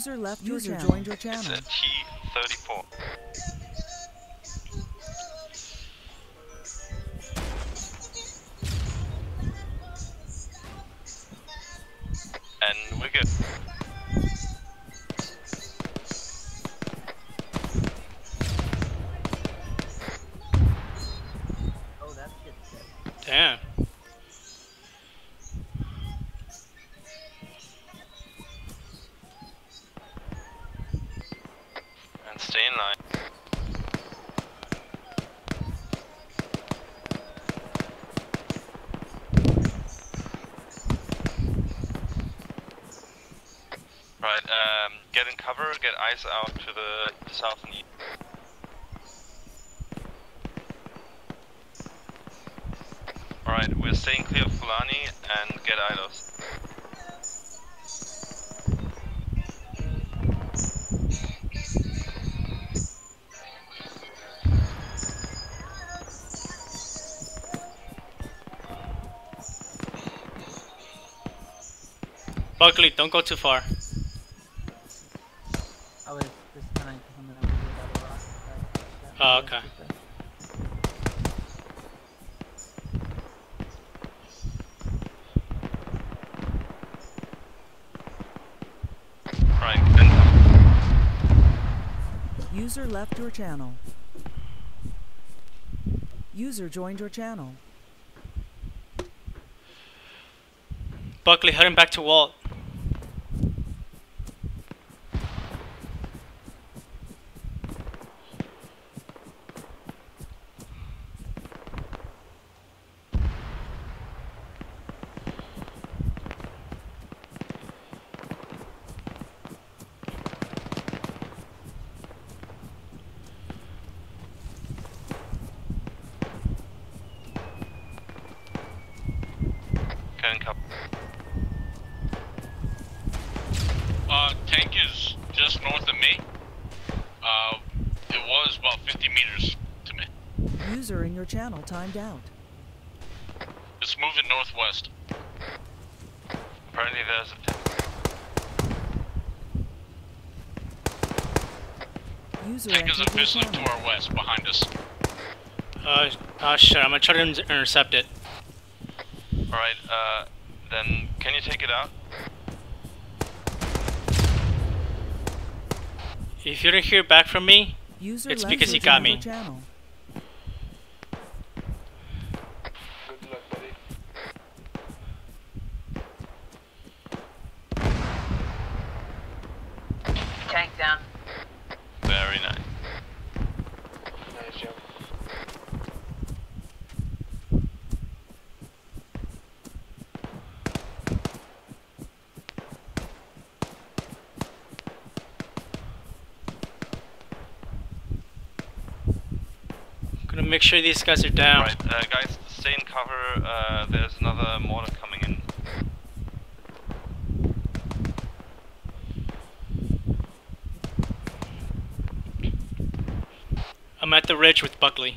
User left User your joined your channel. Get get eyes out to the south and east. Alright, we're staying clear of Fulani and get Eidos. Buckley, don't go too far. I was disconnected from the number of rock. Oh, okay. Right, then User left your channel. User joined your channel. Buckley, heading back to Walt. get in cover. Uh, tank is just north of me. Uh, it was about 50 meters to me. User in your channel timed out. It's moving northwest. Apparently there's a User Tank is entered officially to our west, behind us. Uh, uh, shit, I'm gonna try to intercept it. Alright, uh, then can you take it out? If you don't hear back from me, User it's because he got me. channel. Make sure these guys are down. Right, uh, guys, stay in cover. Uh, there's another mortar coming in. I'm at the ridge with Buckley.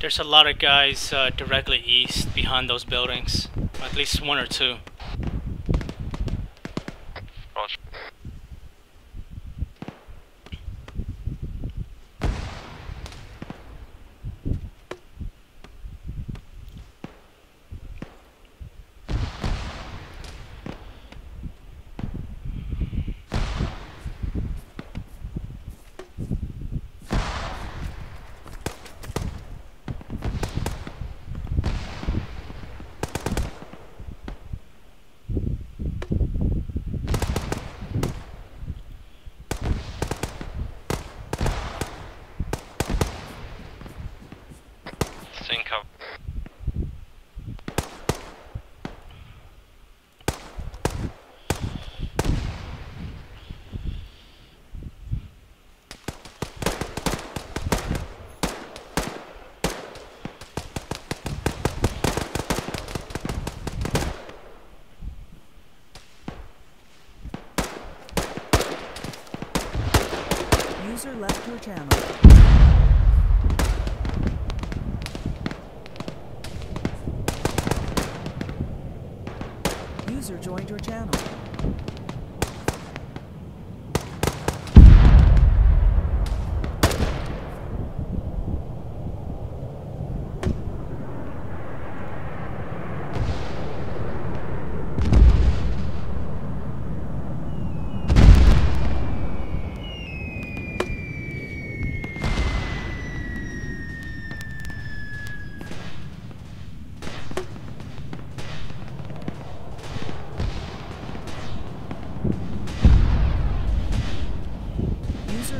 There's a lot of guys uh, directly east behind those buildings. At least one or two. Roger. Stay in cover. User left your channel. User joined your channel. User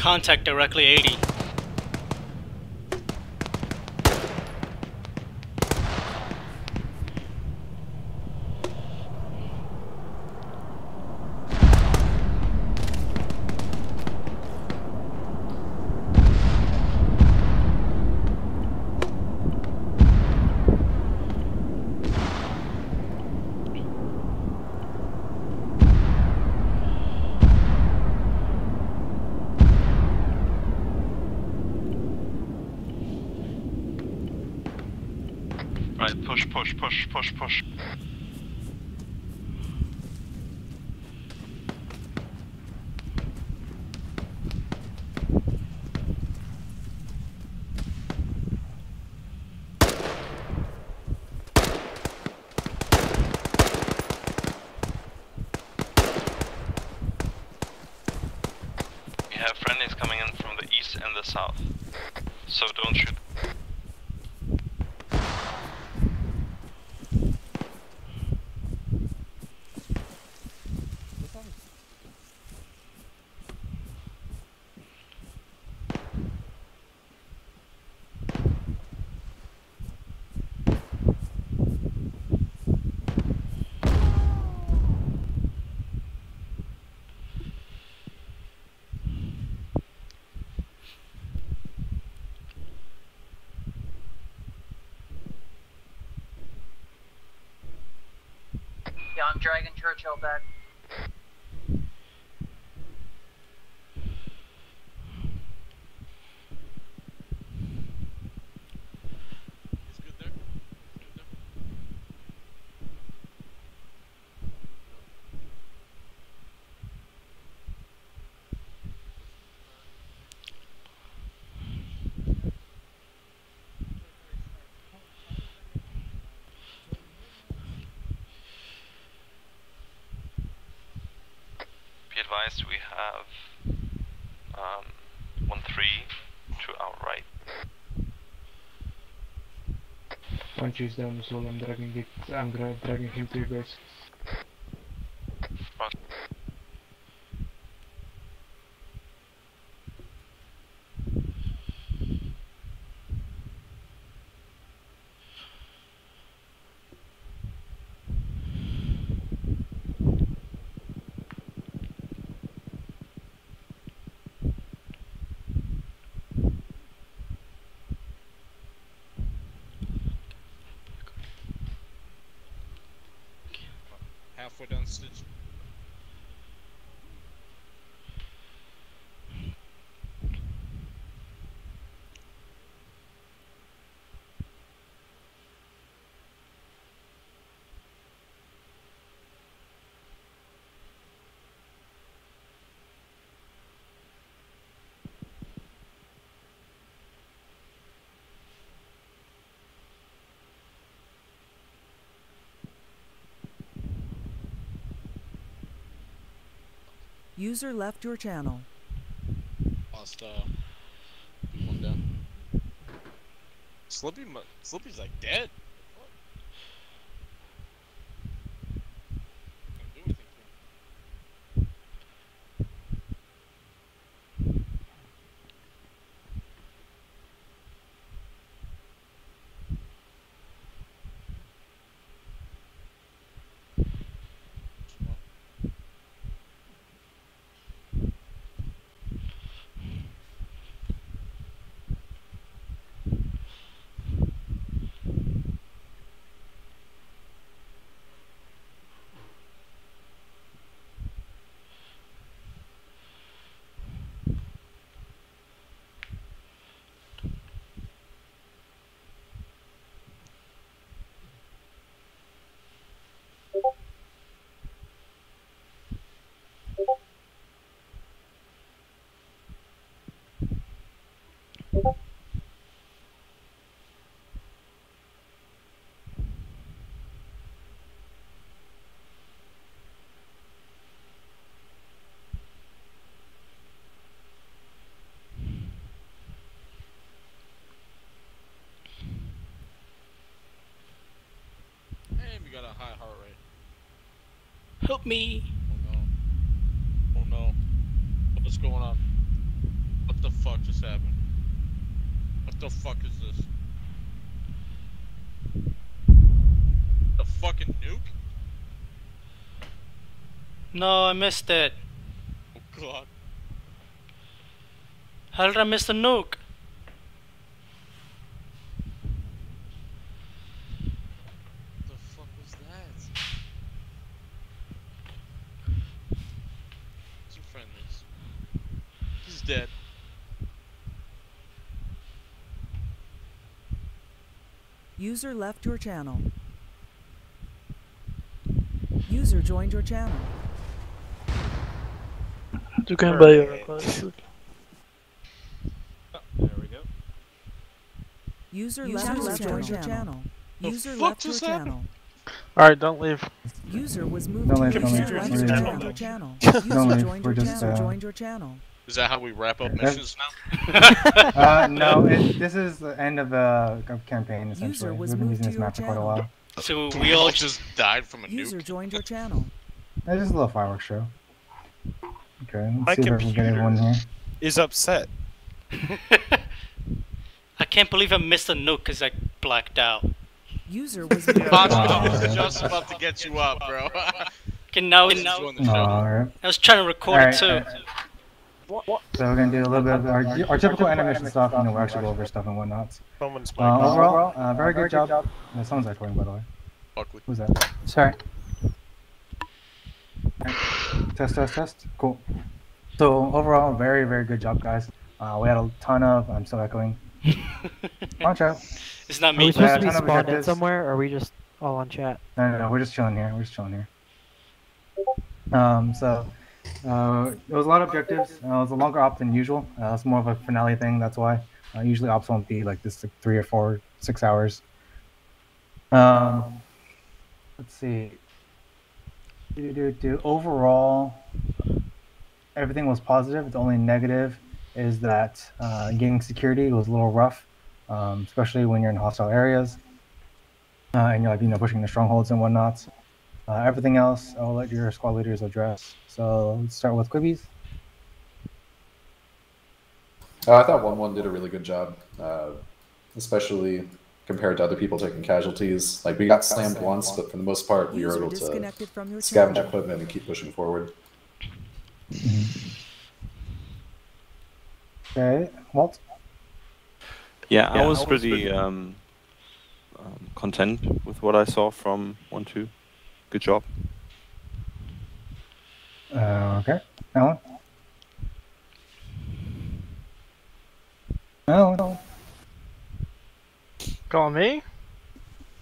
Contact directly 80. Right, push, push, push, push, push. We have friendlies coming in from the east and the south. So don't shoot. dragging Churchill back. We have um, one three to our right. Punch is down as well. I'm dragging it. I'm dragging him to you guys. Halfway User left your channel. Lost uh one down. Slippy Slippy's like dead. Can't do anything to him. And we got a high heart rate. Help me. Oh no. Oh no. What's going on? What the fuck just happened? What the fuck is this? The fucking nuke? No, I missed it. Oh god. How did I miss the nuke? What the fuck was that? Some friendlies. He's dead. User left your channel. User joined your channel. Du kan bara göra There we go. User, User left, left your your channel. channel. User fuck left your channel. Alright, don't leave. User was moved Don't to leave, your don't user leave. left We're your just- channel. channel. Don't User leave, joined we're your just, channel. uh, Joined your channel. Is that how we wrap up Yeah, missions now? uh, no, it, this is the end of the campaign essentially. was We've been moved using this map for quite a while. So We we all all just died from a User nuke. joined your channel. That is a little fireworks show. Okay, let's My see if we can get everyone here. Is upset. I can't believe I missed a nuke because I blacked out. User was Bob, moved. I was just about to get you up, bro. Okay, now, Just now join the show. Alright. I was trying to record Alright, it too. Alright. So we're gonna do a little bit of our, our typical animation stuff, you know, we're actually go over stuff and whatnot. Someone's Uh, overall, uh, very good job. Uh, someone's recording, by the way. Fuck Who's that? Sorry. Test, test, test. Cool. So overall, very, very good job, guys. Uh, we had a ton of. I'm still echoing. Punch out. It's not Are me. we supposed to be ton spawned in somewhere, or are we just all on chat? No, no, no. We're just chilling here. We're just chilling here. Um, so uh, it was a lot of objectives. Uh, it was a longer op than usual. Uh, it's more of a finale thing. That's why. Uh, usually ops won't be like this, like three or four, six hours. Um, let's see. Do, do, do. Overall, everything was positive. The only negative is that uh, getting security was a little rough, um, especially when you're in hostile areas uh, and you're like you know pushing the strongholds and whatnot. Uh, everything else, I'll let your squad leaders address. So let's start with Quibbies. Uh, I thought one one did a really good job, uh, especially compared to other people taking casualties. Like we got slammed once, but for the most part, we were able to disconnected from your scavenge channel. equipment and keep pushing forward. Okay, Walt. Yeah, I Yeah, was I was pretty pretty- um, um, content with what I saw from one two. Good job. Uh, okay, Alan. Alan. Calling me?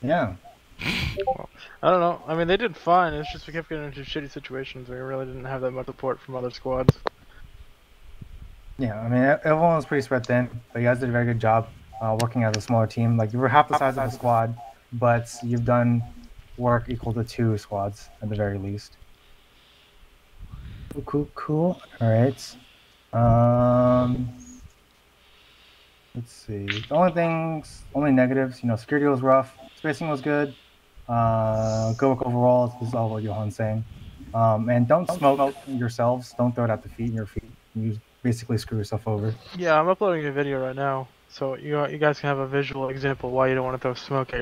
Yeah. I don't know. I mean, they did fine. It's just we kept getting into shitty situations. We really didn't have that much support from other squads. Yeah, I mean everyone was pretty spread thin, but you guys did a very good job uh, working as a smaller team. Like you were half the size of the squad, but you've done work equal to two squads at the very least. Cool, cool, cool. All right. Um, let's see. The only things, only negatives. You know, security was rough. Spacing was good. Uh, good work overall. This is all what Johan's saying. Um, and don't smoke yourselves. Don't throw it at the feet. And your feet. You basically screw yourself over. Yeah, I'm uploading a video right now, so you you guys can have a visual example why you don't want to throw smoke at